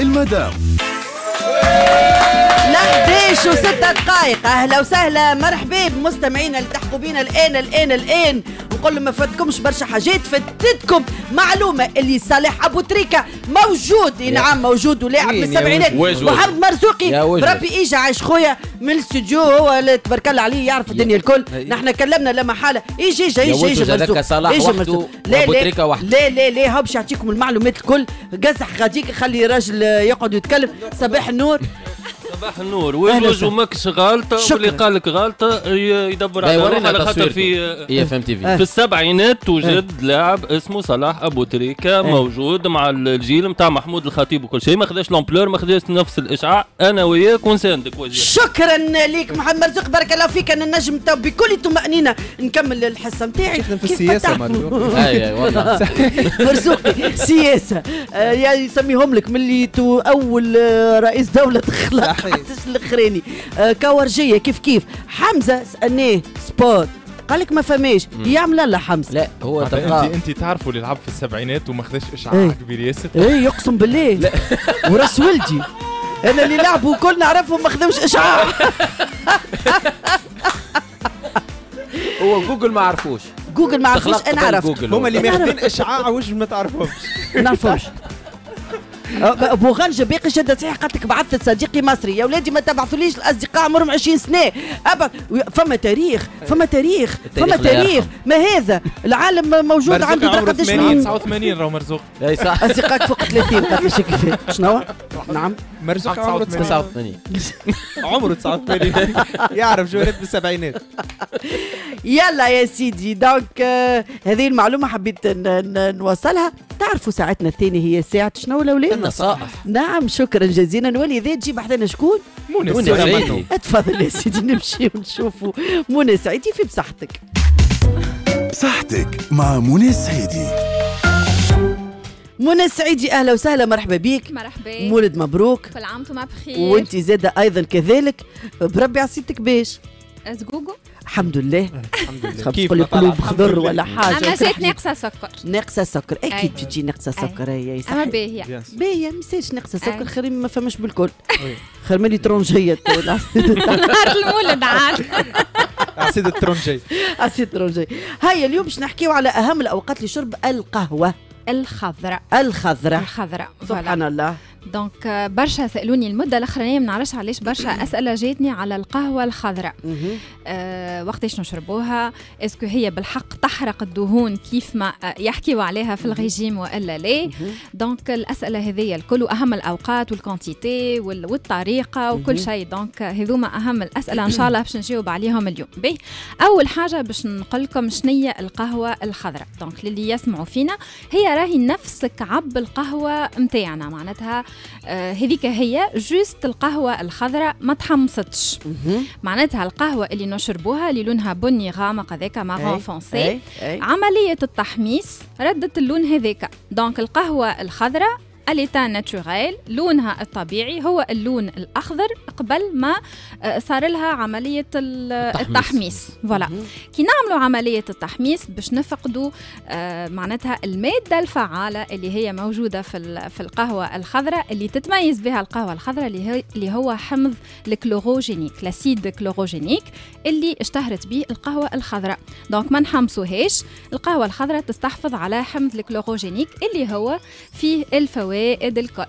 المدام. 11 وستة دقائق أهلا وسهلا. مرحبا بمستمعينا اللي تحكوا بينا الآن الآن الآن. نقول ما فاتكمش برشا حاجات فاتتكم معلومة اللي صالح أبو تريكة موجود. إي نعم موجود ولاعب من السبعينات. محمد مرزوقي. بربي اجى عايش خويا من الاستوديو. هو تبارك الله عليه يعرف الدنيا الكل. نحن كلمنا لما حالة. يجي يجي يجي يجي مرزوق. وحده لا لا. لا لا لا. هو باش يعطيكم المعلومات الكل. قزح غاديك خلي راجل يقعد يتكلم. صباح النور. صباح النور. ويجوز ماكش غالطة؟ شكراً. واللي قال لك غالطة يدبر على على خاطر. في اي إف إم تي في. في السبعينات توجد لاعب اسمه صلاح أبو تريكة موجود مع الجيل نتاع محمود الخطيب وكل شيء. ما خداش لومبلور ما خداش نفس الإشعاع. أنا وياك ونساندك شكرا ليك محمد. مرزوق بارك الله فيك. أنا نجم تو بكل طمأنينة نكمل الحصة نتاعي. في فتحت. مرزوق. والله. مرزوقي سياسة. آه، يسميهم لك ملي تو أول آه، رئيس دولة تخلق الأخراني آه، كورجية كيف كيف؟ حمزة سألناه سبوت قال لك ما فماش. يعمل لا حمزة. لا هو انت تلقاه انت تعرفوا اللي لعب في السبعينات وما خداش إيه. اشعاع كبير ياسر إيه يقسم بالله. وراس ولدي أنا اللي لعبوا كل نعرفهم ما خدمش إشعاع. هو جوجل ما عرفوش. جوجل ما عرفوش أنا عرفت. هما اللي. ماخذين إشعاع وجه ما تعرفهمش؟ ما نعرفهمش. أبو غنجة باقي شدة صحيح قالت لك بعثت صديقي مصري. يا ولادي ما تبعثوليش الأصدقاء عمرهم 20 سنة. أبا فما تاريخ فما تاريخ فما تاريخ. ما هذا؟ العالم موجود عنده قداش 80 من 89 راهو مرزوق. أي صح. اصدقائك فوق 30 قالت لي كيف شنو نعم. مرزوق عمره 89 عمره 89 يعرف جوالات بالسبعينات يلا يا سيدي دونك آه هذه المعلومة حبيت نوصلها. تعرفوا ساعتنا الثانية هي ساعة شنو الاولاد النصائح نعم شكرا جزيلا. ولذا تجيب حدنا شكون منى سعيدي. اتفضل يا سيدي نمشي ونشوفوا. منى سعيدي في بصحتك. صحتك مع منى السعيدي منى السعيدي أهلا وسهلا. مرحبا بيك مرحبا. مولد مبروك. كل عام وأنتم بخير. وانت زادة أيضا كذلك. بربي عصيتك باش زقوقو الحمد لله. الحمد لله. كيف تقول لي؟ قلوب الحمد خضر لله. ولا حاجة. أما حاجة. ناقصه سكر ناقصه سكر أكيد أي. تجي ناقصه. سكر هي أما باهيه ما يصيرش ناقصه سكر. خير ما فماش بالكل. خير مالي ترونجية. نهار المولد عاد. عسيد الترونجي اسيد ترونجية. هيا اليوم باش نحكيو على أهم الأوقات لشرب القهوة. الخضراء الخضراء الخضراء سبحان الله. donc آه، برشا سألوني المدة الأخرانية ما نعرفش علاش برشا أسئلة جاتني على القهوة الخضراء. أه وقتاش نشربوها؟ est-ce que هي بالحق تحرق الدهون كيف ما آه، يحكيوا عليها في الريجيم وإلا لا؟ donc الأسئلة هذه الكل واهم الأوقات وال quantité وال- والطريقة وكل شيء. donc هذوما أهم الأسئلة إن شاء الله باش نجاوب عليهم اليوم. bon أول حاجة باش نقول لكم شنية القهوة الخضراء. donc للي يسمعوا فينا هي راهي نفس كعب القهوة متاعنا. معناتها آه هذيك هي juste القهوة الخضراء ما تحمصتش. معناتها القهوة اللي نشربوها اللي لونها بني غامق هذاك marron. foncé. عملية التحميص ردت اللون هذاك donc القهوة الخضراء à l'état naturel لونها الطبيعي هو اللون الأخضر قبل ما آه، صار لها عملية ال- التحميص. voilà. كي نعملوا عملية التحميص باش نفقدوا آه، معناتها المادة الفعالة اللي هي موجودة في في القهوة الخضراء اللي تتميز بها القهوة الخضراء اللي اللي هو حمض الكلوروجينيك ل acide chlorogénique اللي اشتهرت به القهوة الخضراء. donc ما نحمسوهاش القهوة الخضراء تستحفظ على حمض الكلوروجينيك اللي هو فيه الفوائد الكل.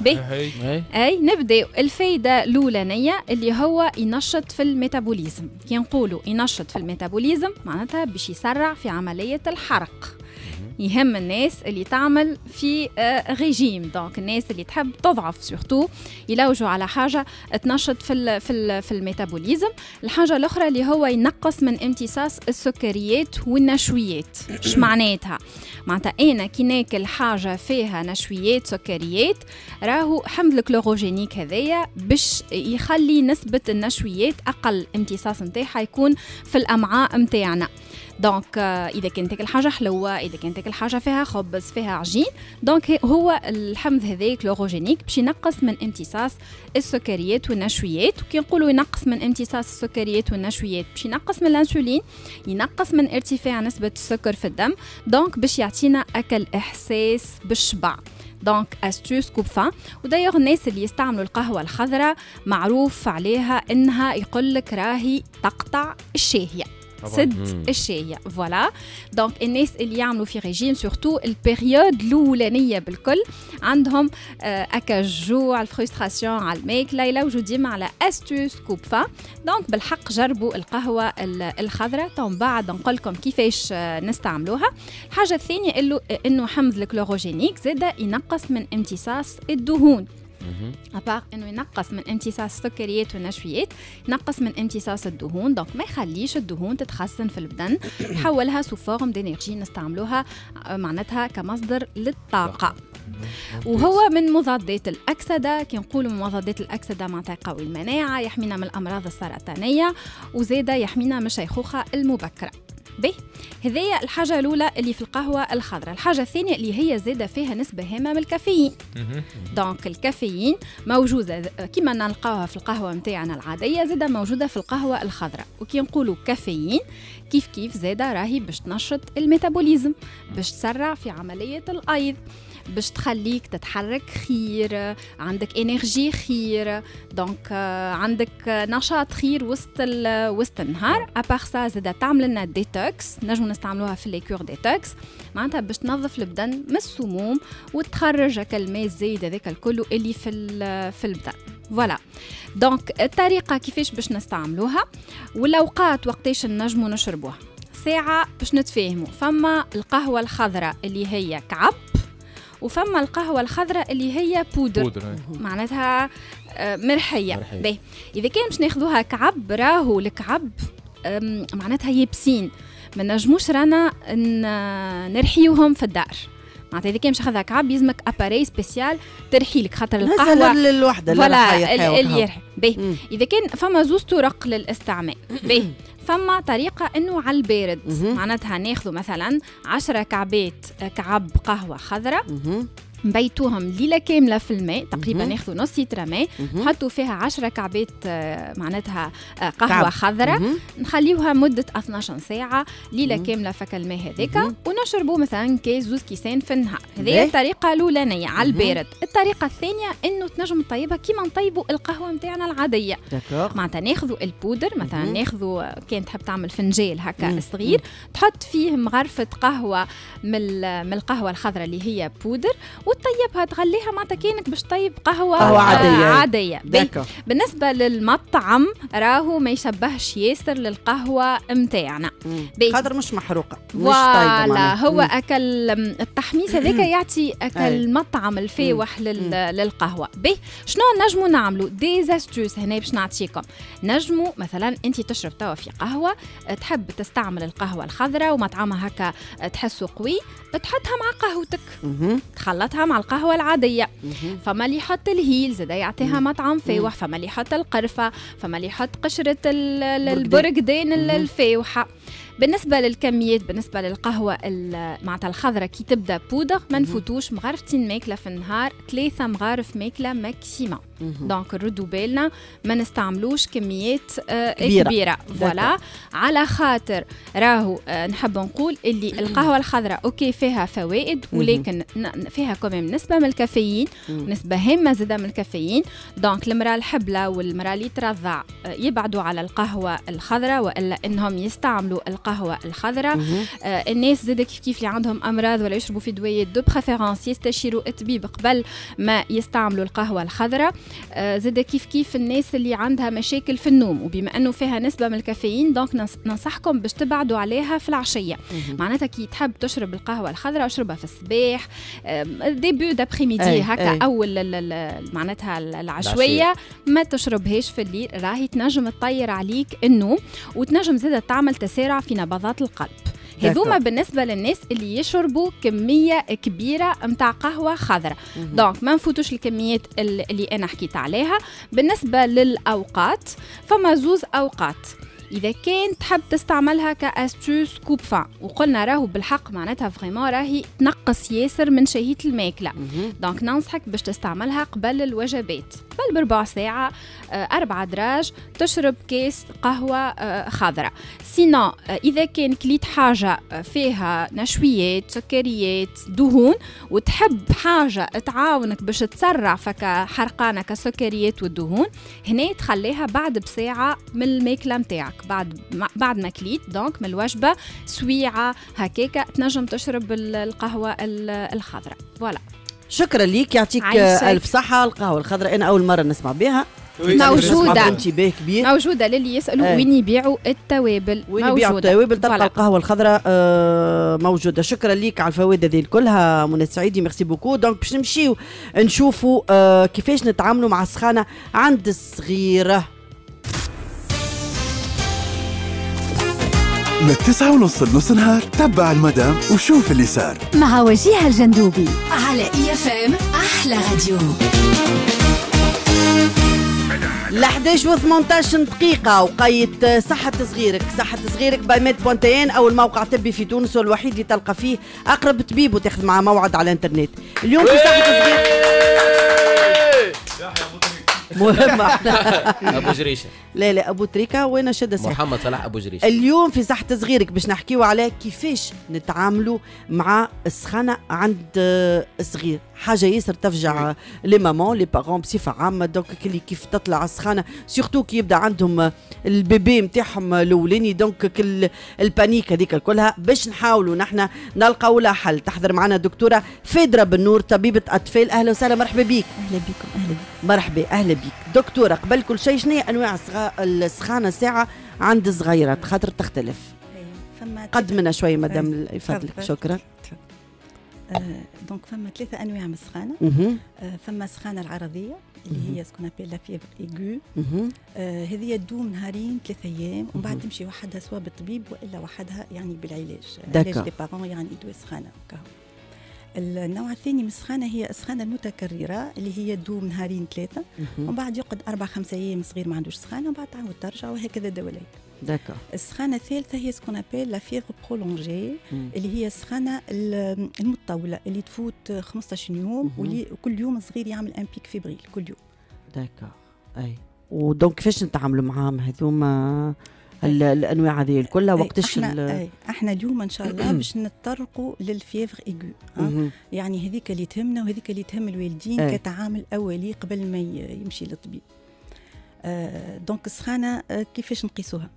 به هي اي أي نبداو الفايدة الأولانية اللي هو ينشط في ال métabolisme. كي نقولوا ينشط في ال métabolisme معناتها باش يسرع في عملية الحرق. يهم الناس اللي تعمل في آه، régime. donc الناس اللي تحب تضعف surtout يلوجوا على حاجة تنشط في ال في ال في ال métabolisme. الحاجة الأخرى اللي هو ينقص من امتصاص السكريات والنشويات. إيش معناتها؟ معناتها أنا كي ناكل حاجة فيها نشويات سكريات راهو حمض الكلوروجينيك هذايا باش يخلي نسبة النشويات أقل. امتصاص نتاعها يكون في الأمعاء نتاعنا. donc آه، إذا كنت تاكل حاجة حلوة إذا كنت تاكل حاجة فيها خبز فيها عجين. donc هو الحمض هذا كلوروجينيك باش ينقص من امتصاص السكريات والنشويات. وكي نقولوا ينقص من امتصاص السكريات والنشويات باش ينقص من الإنسولين ينقص من ارتفاع نسبة السكر في الدم. donc باش يعطينا أكل إحساس بالشبع. donc astuce coupe-faim. و d'ailleurs الناس اللي يستعملوا القهوة الخضراء معروف عليها إنها يقول لك راهي تقطع الشهيه تسد مم. الشهيه voilà donc الناس اللي يعملوا في régime surtout ال période الاولانيه بالكل عندهم اكا الجوع ال frustration على الماكله يلوجوا ديما على astuce coupe-faim donc بالحق جربوا القهوه ال- الخضراء تو من بعد نقول لكم كيفاش نستعملوها الحاجة الثانية إنه انه حمض الكلوروجينيك زاد ينقص من امتصاص الدهون à part إنه ينقص من امتصاص السكريات والنشويات ينقص من امتصاص الدهون donc ما يخليش الدهون تتخزن في البدن. يحولها sous forme d'énergie نستعملوها آه، معناتها كمصدر للطاقة. وهو من مضادات الأكسدة. كي نقولوا من مضادات الأكسدة معناتها يقوي المناعة يحمينا من الأمراض السرطانية وزادة يحمينا من الشيخوخة المبكرة. به. هذيا الحاجة الأولى اللي في القهوة الخضراء. الحاجة الثانية اللي هي زادة فيها نسبة هامة من الكافيين. donc الكافيين موجودة كما نلقاوها في القهوة متاعنا العادية زادة موجودة في القهوة الخضراء. وكي نقولوا كافيين كيف كيف زادة راهي باش تنشط ال métabolisme باش تسرع في عملية الأيض. باش تخليك تتحرك خير عندك énergie خير. donc آه، عندك نشاط خير وسط ال- وسط النهار. à part ça زاده تعمل لنا détox نجم نستعملوها في les cures détox معناتها باش تنظف البدن من السموم وتخرج هكا الماء الزايد هذاك الكل اللي في ال- في البدن. voilà donc الطريقة كيفاش باش نستعملوها؟ والأوقات وقتاش نجموا نشربوها. ساعة باش نتفاهموا فما القهوة الخضراء اللي هي كعب. وفما القهوة الخضراء اللي هي poudre. poudre هاي. معناتها آه، مرحية. مرحية. باهي إذا كان باش ناخذوها كعب راهو الكعب معناتها يابسين. ما نجموش رانا نرحيوهم في الدار. معناتها إذا كان باش ناخذها كعب يلزمك أباري سبيسيال ترحي لك خاطر القهوة نزل الوحده اللي. يرحي. باهي. إذا كان فما زوز طرق للاستعمال. باهي. فما طريقة إنه على البارد. معناتها ناخذوا مثلا عشرة كعبات كعب قهوة خضراء. نبيتوهم ليلة كاملة في الماء تقريبا. ناخذوا نص لتر ماء. نحطوا فيها عشرة كعبات آه، معناتها آه، كعب. خضراء. نخليوها مدة 12 ساعة ليلة مهم. كاملة فك الماء هذاك. ونشربوا مثلا كيس زوز كيسان في النهار هذه باهي. الطريقة الأولانية على. البارد الطريقة الثانية إنه تنجم تطيبها كيما نطيبوا القهوة متاعنا العادية d'accord معناتها ناخذوا البودر مثلا. ناخذوا كان تحب تعمل فنجال هكا. صغير تحط فيه مغرفة قهوة من ال- من القهوة الخضراء اللي هي بودر وتطيبها تغليها معناتها كانك باش طيب قهوة, قهوة آه، عادية. عادية باهي. d'accord بالنسبة للمطعم راهو ما يشبهش ياسر مم. باهي. خاطر مش محروقة مش معناها. هو مم. أكل التحميص هذاك يعطي أكل أي. المطعم الفاوح لل- للقهوة به شنو نجموا نعملوا دي أستوس هنا باش نعطيكم نجموا مثلا أنت تشرب توا في قهوة تحب تستعمل القهوة الخضراء ومطعمها هكا تحسه قوي تحطها مع قهوتك. تخلطها مع القهوة العادية. مهم. فما اللي يحط الهيل زاد يعطيها مطعم فاوح فما اللي يحط القرفة. فما اللي يحط قشرة ال- ال- بالنسبة للكميات بالنسبة للقهوة معناتها الخضراء كي تبدأ بودر ما نفوتوش مغرفتين ماكلة في النهار ثلاثة مغارف ماكلة maxima. donc نردوا بالنا ما نستعملوش كميات آه، كبيرة. كبيرة voilà على خاطر راهو آه، نحب نقول اللي القهوة الخضراء okay فيها فوائد. ولكن فيها كمان نسبة من الكافيين مم. نسبة هامة زادة من الكافيين donc المرأة الحبلة والمرأة اللي ترضع آه، يبعدوا على القهوة الخضراء وإلا إنهم يستعملوا القهوة الخضراء. آه الناس زادة كيف كيف اللي عندهم أمراض ولا يشربوا في دويات de préférence يستشيروا الطبيب قبل ما يستعملوا القهوة الخضراء آه زادة كيف كيف الناس اللي عندها مشاكل في النوم وبما أنه فيها نسبة من الكافيين donc ننص- ننصحكم باش تبعدوا عليها في العشية مهم. معناتها كي تحب تشرب القهوة الخضراء اشربها في الصباح début d'après-midi هكا. أول معناتها ال- العشويه ما تشربهاش في الليل راهي تنجم تطير عليك النوم وتنجم زادة تعمل تسارع في نبضات القلب هذوما. بالنسبة للناس اللي يشربوا كمية كبيرة متاع قهوة خضراء. donc ما نفوتوش الكميات ال- اللي أنا حكيت عليها بالنسبة للأوقات فما زوز أوقات إذا كان تحب تستعملها ك astuce coupe-faim وقلنا راهو بالحق معناتها vraiment راهي تنقص ياسر من شهية الماكلة. donc ننصحك باش تستعملها قبل الوجبات. قبل بربع ساعة آه، أربعة دراج تشرب كاس قهوة آه، خضراء sinon آه، إذا كان كليت حاجة فيها نشويات سكريات دهون وتحب حاجة تعاونك باش تسرع فك حرقان السكريات والدهون هنا تخليها بعد بساعة من الماكلة متاعك. بعد ما- بعد ما كليت. donc من الوجبة سويعة هكاكا تنجم تشرب ال- القهوة ال- الخضراء. voilà. شكرا ليك يعطيك. آه، ألف صحة. القهوة الخضراء أنا أول مرة نسمع بها. موجودة. انتباه كبير. موجودة. للي يسألوا أي. وين يبيعوا التوابل. وين يبيعوا التوابل؟ تلقى. القهوة الخضراء آه، موجودة. شكرا ليك على الفوائد هذه كلها منى السعيدي merci beaucoup. donc باش نمشيو نشوفوا آه، كيفاش نتعاملوا مع السخانة عند الصغيرة. من التسعة ونص لنص نهار تبع المدام وشوف اللي صار. مع وجيه الجندوبي. على اي اف ام أحلى راديو. ل 11 و 18 دقيقة وقيت صحة صغيرك، صحة صغيرك باي ميد بوانتين أول موقع طبي في تونس والوحيد اللي تلقى فيه أقرب طبيب وتاخذ معاه موعد على الإنترنت. اليوم في صحة صغيرك. مهمة أبو جريشة. لا لا أبو تريكة وين شدة صحة محمد صلاح أبو جريشة. اليوم في صحة صغيرك باش نحكيو على كيفاش نتعاملوا مع السخانة عند آه، الصغير. حاجة ياسر تفجع les mamans les parents بصفة عامة donc كلي كيف تطلع السخانة surtout كي يبدأ عندهم ال bébé نتاعهم الأولاني donc كل ال panique هذيك كلها باش نحاولوا نحن نلقاو لها حل. تحضر معنا دكتورة فيدرا بن طبيبة أطفال. أهلا وسهلا مرحبا بك أهلا بكم أهلا بكم. مرحبا أهلا بك دكتورة قبل كل شيء شنو أنواع السخانة ساعة عند الصغيرات خاطر تختلف. فما قد منا شوية مدام يفضلك تفضل. شكرا. آه donc فما ثلاثة أنواع من السخانة مهم، آه فما السخانة العرضية اللي هي ce qu'on appelle la fièvre aiguë آه هذه تدوم نهارين ثلاثة أيام ومن بعد. تمشي وحدها سواء بالطبيب وإلا وحدها يعني بالعلاج. علاج les parents يعني يدوا سخانة وكاهو. النوع الثاني من السخانة هي السخانة المتكررة اللي هي تدوم نهارين ثلاثة. ومن. بعد يقعد أربع خمسة أيام صغير ما عندوش سخانة ومن بعد تعاود ترجع وهكذا دواليك. d'accord. السخانة الثالثة هي ce qu'on appelle la fièvre prolongée. اللي هي السخانة ال- المتطولة اللي تفوت 15 يوم. واللي كل يوم الصغير يعمل un pic fébrile كل يوم. d'accord. أي. و donc كيفاش نتعاملوا معاهم هذوما؟ الأنواع هذه كلها أي، وقتاش إحنا أي إحنا اليوم إن شاء الله باش نتطرقوا لل fièvre aiguë ها؟ مهم. يعني هذيك اللي تهمنا وهذيك اللي تهم الوالدين. كتعامل أولي قبل ما يمشي للطبيب آه donc السخانه آه كيفاش نقيسوها.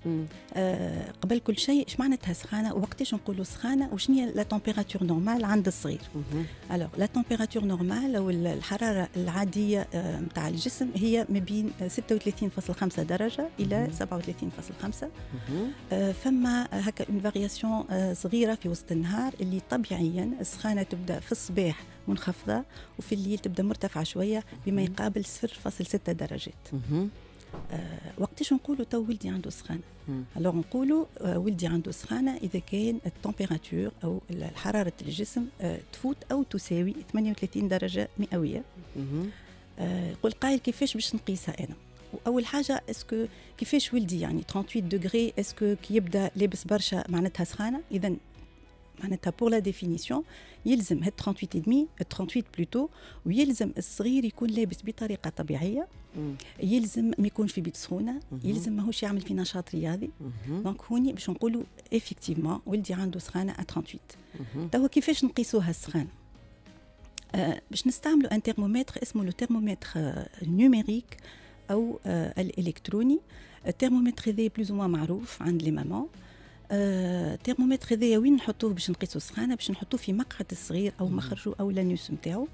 آه قبل كل شيء إيش معناتها سخانة وقتاش نقولوا سخانة وشنو هي la température normale عند الصغير. alors la température normale أو ال- الحرارة العادية نتاع الجسم هي ما بين 36.5 درجة إلى 37.5 مهم. آه، فما هكا une variation صغيرة في وسط النهار اللي طبيعيا السخانة تبدأ في الصباح منخفضة وفي الليل تبدأ مرتفعة شوية بما يقابل 0.6 درجات. آه، وقتاش نقولوا توا ولدي عنده سخانة. alors نقولوا آه، ولدي عنده سخانة إذا كان ال température أو حراره الجسم آه، تفوت أو تساوي 38 درجة مئوية. آه، يقول قائل كيفاش باش نقيسها أنا وأول حاجة est-ce que كيفاش ولدي يعني 38 دوغري est-ce que كي يبدأ لابس برشا معناتها سخانة اذا معناتها pour la définition يلزم هاد 38 demi 38 plutôt ويلزم الصغير يكون لابس بطريقة طبيعية. يلزم ما يكونش في بيت سخونة. يلزم ماهوش يعمل في نشاط رياضي. donc هوني باش نقولوا effectivement ولدي عنده سخانة 38 مهم. توا كيفاش نقيسوها السخانة آه باش نستعملوا un thermomètre اسمه le thermomètre numérique أو آه الإلكتروني الترمومتر هذا plus معروف عند les mamans الترمومتر هذايا وين نحطوه باش نقيسوا السخانه باش نحطوه في مقعد الصغير أو مخرجه أو l'anus نتاعو.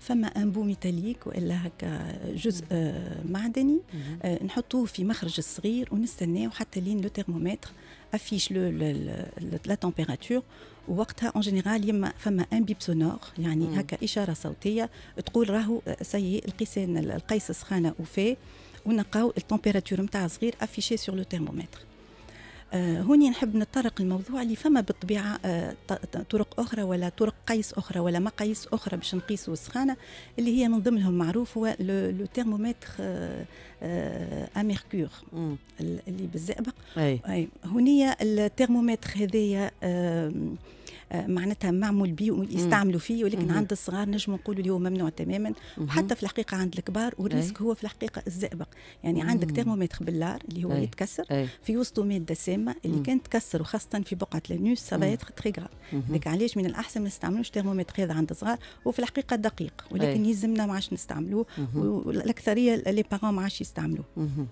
فما embout métallique وإلا هكا جزء آه معدني. آه، نحطوه في مخرج الصغير ونستناو حتى لين le thermomètre affiche le la température ووقتها en général يما فما un bip sonore يعني مم. هكا إشارة صوتية تقول راهو آه، c'est القيسان القيس السخانه وفي ونلقاو ال température نتاع صغير affichée sur le thermomètre آه هوني نحب نتطرق الموضوع اللي فما بالطبيعة آه طرق أخرى ولا طرق قيس أخرى ولا مقاييس أخرى باش نقيسوا السخانه اللي هي من ضمنهم معروف هو le thermomètre آه آه. ال- اللي بالزئبق هونية الترمومتر هذايا آه، معناتها معمول بيه ويستعملوا فيه ولكن. عند الصغار نجم نقولوا اللي هو ممنوع تماما. وحتى في الحقيقة عند الكبار وال risque هو في الحقيقة الزئبق. يعني عندك ترمومتر باللار اللي هو. يتكسر في وسطه مادة سامة اللي. كانت تكسر وخاصة في بقعة l'anus ça va très grave علاش من الأحسن ما نستعملوش ترمومتر هذا عند الصغار؟ وفي الحقيقة دقيق ولكن. يلزمنا ما عادش نستعملوه. والأكثرية les parents ما عادش يستعملوه.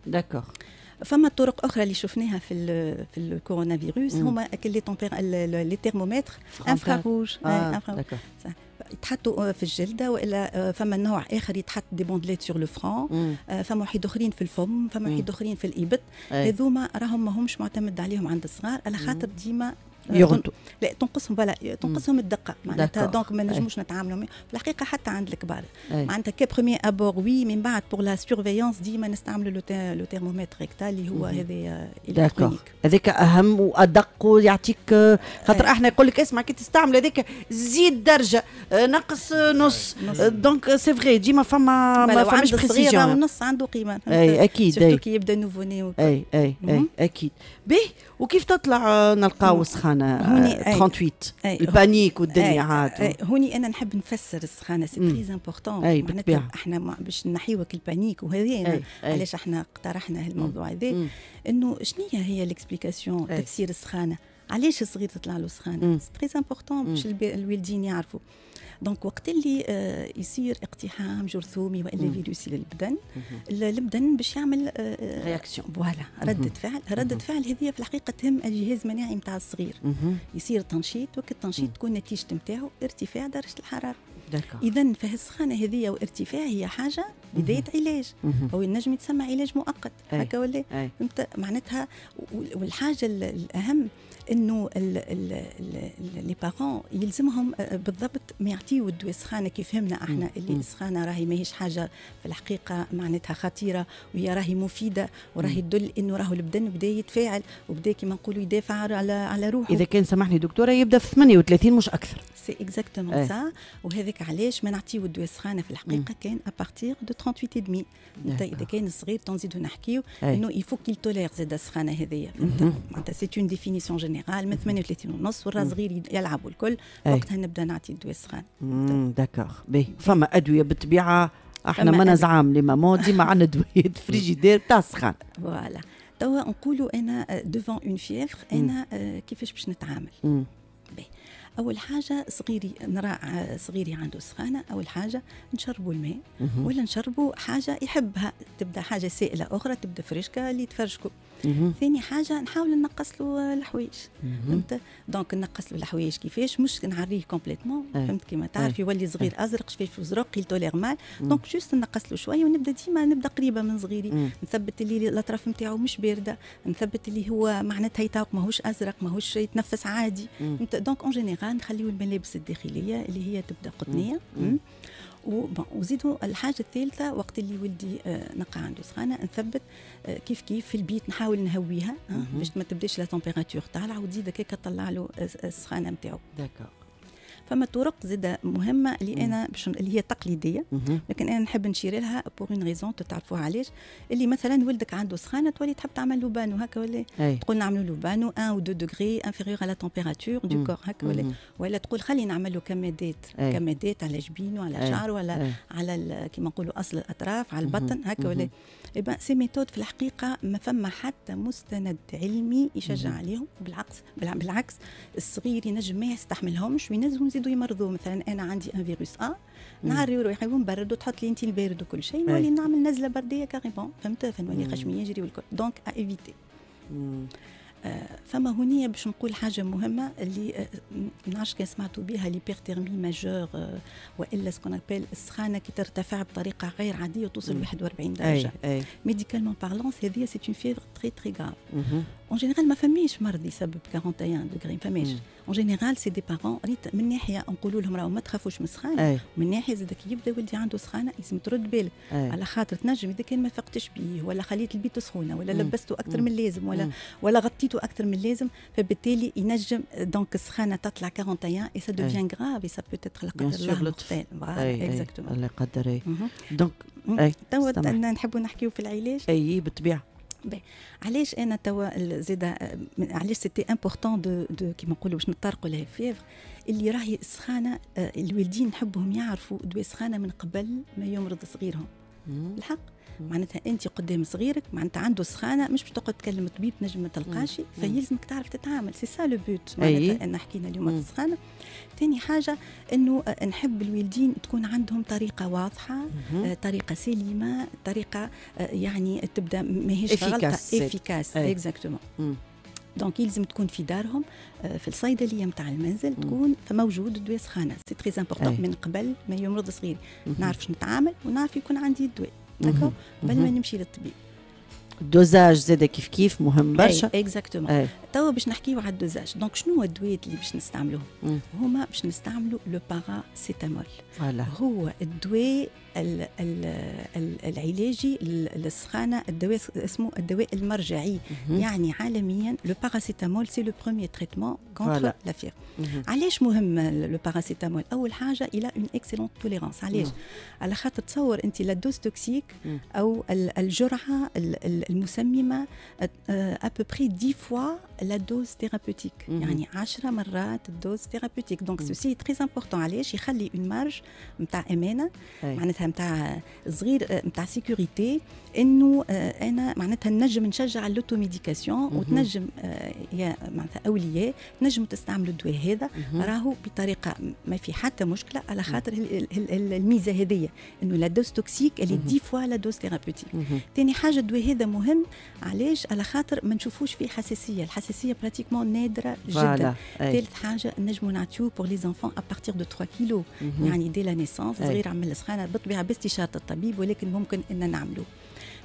d'accord فما طرق أخرى اللي شفناها في ال في الكورونا فيروس. هما les tempér- les thermomètres روج آه d'accord يتحطوا في الجلدة وإلا آه، فما نوع آخر يتحط des bandelettes sur le front. آه، فما واحد آخرين في الفم فما. واحد آخرين في الإبط. هذوما راهم ماهمش معتمد عليهم عند الصغار على خاطر ديما آه، يغلطوا. لا تنقصهم voilà تنقصهم الدقة معناتها. donc ما. نجموش نتعاملوا. في الحقيقة حتى عند الكبار. معناتها كي premier abord oui من بعد pour la surveillance ديما نستعملوا le thermomètre rectal اللي هو هذا électronique هذاك أهم وأدق ويعطيك آه، خاطر. أحنا يقول لك اسمع كي تستعمل هذاك زيد درجة آه، نقص نص donc c'est vrai ديما فما ما فماش précision النص عنده قيمة أكيد، أي. surtout كي يبدأ nouveau-né وكل. أي أي اي. أكيد به وكيف تطلع آه، نلقاو السخانة هوني، آه، أي. 38 أي. ال panique والدنيا عاد هوني أنا نحب نفسر السخانة c'est. très important أي، بالطبيعة. إحنا باش نحيوك ال panique أي. علاش إحنا اقترحنا الموضوع هذا. إنه شنو هي ال explication. تفسير السخانة علاش الصغير تطلع له. سخانة c'est très important باش الوالدين يعرفوا donc وقت اللي آه، يصير اقتحام جرثومي وإلا فيروسي للبدن ال- البدن باش يعمل آه، réaction. voilà ردة فعل. ردة فعل هذه في الحقيقة تهم الجهاز المناعي نتاع الصغير. يصير تنشيط وقت التنشيط تكون نتيجة نتاعو ارتفاع درجة الحرارة. داكور إذا فالسخانة هذه وارتفاع هي حاجة بداية علاج. أو ينجم يتسمى علاج مؤقت. هكا ولا؟ معناتها وال- والحاجة ال- الأهم إنه لي بارون يلزمهم آه، بالضبط ما يعطيو الدواء. السخانة كيف فهمنا إحنا؟ اللي السخانة راهي ماهيش حاجة في الحقيقة معناتها خطيرة وهي راهي مفيدة وراهي تدل إنه راهو البدن بدأ يتفاعل وبدأ كما نقولوا يدافع على على روحه. إذا كان سامحني دكتورة يبدأ في 38 مش أكثر. c'est exactement. ça وهذاك علاش ما نعطيو الدواء السخانه في الحقيقة؟ كان à partir de 38 et demi انت اذا كان صغير تنزيدو نحكيو. إنه il faut qu'il tolère زاد السخانه هذيا معناتها c'est une définition générale من 38 ونص والرا صغير يلعب والكل أي. وقتها نبدأ نعطي الدواء السخان مم، d'accord. باهي فما أدوية بالطبيعة إحنا ما. نزعم لي مامون ديما عندنا أدوية فريجيدير تاع السخان. voilà توا نقولوا أنا devant une fièvre أنا آه، كيفاش باش نتعامل. أول حاجة صغيري نرى ع- صغيري عنده سخانة أول حاجة نشربوا الماء ولا نشربوا حاجة يحبها تبدأ حاجة سائلة أخرى تبدأ فريشكا اللي تفرشكوا مهم. ثاني حاجة نحاول نقص له الحوايج فهمت؟ donc نقص له الحوايج كيفاش؟ مش نعريه complètement. أي. فهمت كيما؟ تعرف يولي صغير أزرق شفايف زرق يتولير mal donc juste نقص له شوية ونبدأ ديما نبدأ قريبة من صغيري. مم. نثبت اللي الأطراف نتاعو مش باردة. نثبت اللي هو معناتها يتاوق ماهوش أزرق ماهوش يتنفس عادي. donc en général نخليو الملابس الداخلية اللي هي تبدأ قطنية. مم. و bon وزيدوا الحاجة الثالثة وقت اللي ولدي آه، نقع عنده سخانة نثبت آه، كيف كيف في البيت نحاول نهويها آه، باش ما تبداش la température طالعة وتزيد هكاك تطلع له الس- السخانة نتاعو. d'accord. فما طرق زاده مهمة اللي أنا باش اللي هي تقليدية. لكن أنا نحب نشير لها pour une raison تعرفوها علاش اللي مثلا ولدك عنده سخانة تولي تحب تعمل له bain ou هكا ولا. تقول نعملوا له bain ou 1 و 2 degrés inférieur على température du corps هكا ولا ولا تقول خلي نعمل له كمادات. كمادات على جبينه على. شعره. على ال- كيما نقولوا أصل الأطراف على البطن هكا ولا ces méthodes في الحقيقة ما فما حتى مستند علمي يشجع عليهم. بالعكس بالع- بالعكس الصغير ينجم ما يستحملهمش وينجموا يزيدوا يمرضوا. مثلا أنا عندي un virus أ نعري روحي ونبرد وتحط لي انت البارد وكل شيء نولي نعمل نزلة بردية كاريمون فهمت؟ فنولي خشمي يجري والكل دونك ا ايفيتي مم. فما هنية باش نقول حاجة مهمة اللي آه، نعرفش كان سمعتوا بها ليبرتيرمي ماجور آه، وإلا سكون ابيل السخانة كي ترتفع بطريقة غير عادية وتوصل 41 أي درجة. أي. ميديكالمون بارلونس هذه سي اون فيفر تري تري مهم. اون جينيرال ما فماش مرض يسبب 41 دوغري ما فماش en général c'est des parents ريت من ناحية نقولوا لهم راهو ما تخافوش من السخانه من ناحية زاد كي يبدأ ولدي عنده سخانه لازم ترد بالك على خاطر تنجم إذا كان ما فقتش بيه ولا خليت البيت سخونة ولا. لبسته أكثر. من اللازم ولا. ولا غطيته أكثر من اللازم فبالتالي ينجم donc السخانه تطلع 41 أي. ça devient grave et ça peut être لا قدر الله أي exactement الله يقدر. donc توا نحبوا نحكيو في العلاج. أي بالطبيعة. علاش أنا توا من- علاش سيتي امبورطون دو دو كيما نقولوا باش نطرقوا لها فيفر اللي راهي السخانه آه، الوالدين نحبهم يعرفوا دواء السخانه من قبل ما يمرض صغيرهم. الحق معناتها انت قدام صغيرك معناتها عنده سخانة مش باش تقعد تكلم طبيب نجم ما تلقاش فيلزمك تعرف تتعامل سي سا لو بوت. معناتها أن حكينا اليوم مم. السخانة ثاني حاجة إنه آه، نحب الوالدين تكون عندهم طريقة واضحة مهم. آه، طريقة سليمة طريقة آه، يعني تبدأ ماهيش. غلطة efficace. exactement مم. donc يلزم تكون في دارهم آه، في الصيدلية نتاع المنزل. تكون فموجود دواء سخانه c'est très important. من قبل ما يمرض صغير. نعرف شنو نتعامل ونعرف يكون عندي الدواء. d'accord قبل ما. نمشي للطبيب ال dosage زاد كيف كيف مهم برشا exactement توا باش نحكيو على ال dosage donc شنو هو الدويات اللي باش نستعملوهم. هما باش نستعملوا le paracétamol voilà هو الدواء ال- ال- ال- العلاجي لل- للسخانة الدواء اسمه الدواء المرجعي. يعني عالميا le paracétamol c'est le premier traitement contre. لا مهم. علاش مهم le paracétamol أول حاجة il a une excellente tolérance علاش. على خاطر تصور أنت la dose toxique. أو ال- الجرعة ال- ال- المسممة à peu près 10 fois la dose thérapeutique مهم. يعني 10 مرات ال dose thérapeutique donc مم. ça c'est très important علاش يخلي une marge نتاع امانه أي. معناتها نتاع صغير نتاع sécurité إنه آه، أنا معناتها نجم نشجع ال l'automédication مهم. وتنجم آه، يا معناتها أولياء تنجموا تستعملوا الدواء هذا. راهو بطريقة ما في حتى مشكلة على خاطر ال- ال- ال- الميزة هذه إنه la dose toxique elle est. 10 fois la dose thérapeutique. ثاني حاجة الدواء هذا مهم علاش على خاطر ما نشوفوش فيه حساسية الحساسية pratiquement نادرة جدا ثالث حاجة نجموا نعطيوه pour les enfants à partir de 3 كيلو. يعني dès la naissance. صغير عمل سخانه بالطبيعة باستشارة الطبيب ولكن ممكن إن نعملوه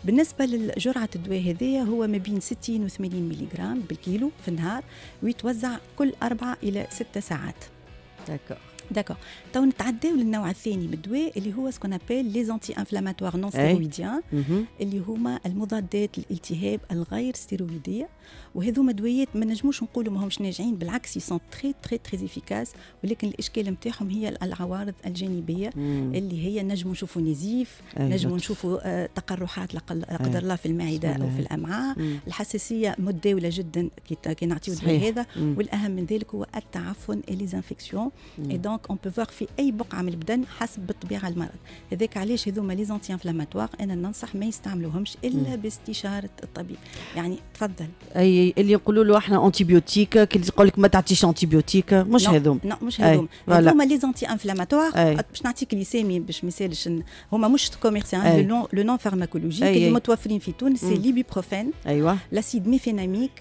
بالنسبة لجرعة الدواء هذايا هو ما بين 60 و 80 ملغ بالكيلو في النهار ويتوزع كل أربعة إلى ستة ساعات. d'accord. d'accord تو نتعداو للنوع الثاني من الدواء اللي هو ce qu'on appelle les anti-inflammatoires non. stéroïdiens. اللي هما المضادات الالتهاب الغير ستيرويدية وهذوما دويات ما نجموش نقولوا ما همش ناجعين بالعكس ils sont très très très efficaces ولكن الإشكال نتاعهم هي العوارض الجانبية مم. اللي هي نجموا نشوفوا نزيف أي، نجموا. نشوفوا آه، تقرحات لا. قدر الله في المعدة أو. في الأمعاء مم. الحساسية متداولة جدا كي نعطيو. هذا. والأهم من ذلك هو التعفن les infections مم. et donc un peu في اي بقعه من البدن حسب بالطبيعه المرض هذاك علاش هذوما les anti-inflammatoires أنا ننصح ما يستعملوهمش الا باستشاره الطبيب يعني تفضل اي اللي يقولوا له إحنا antibiotique كي يقول لك ما تعطيش antibiotique مش هذوم non مش هذوم. هذوما les anti-inflammatoires. باش نعطيك الأسامي باش ما يسالش هما مش commerciale أي. le le nom pharmacologique اللي. متوفرين في تونس c'est مم. l'ibuprofène أيوه l'acide méfénamique.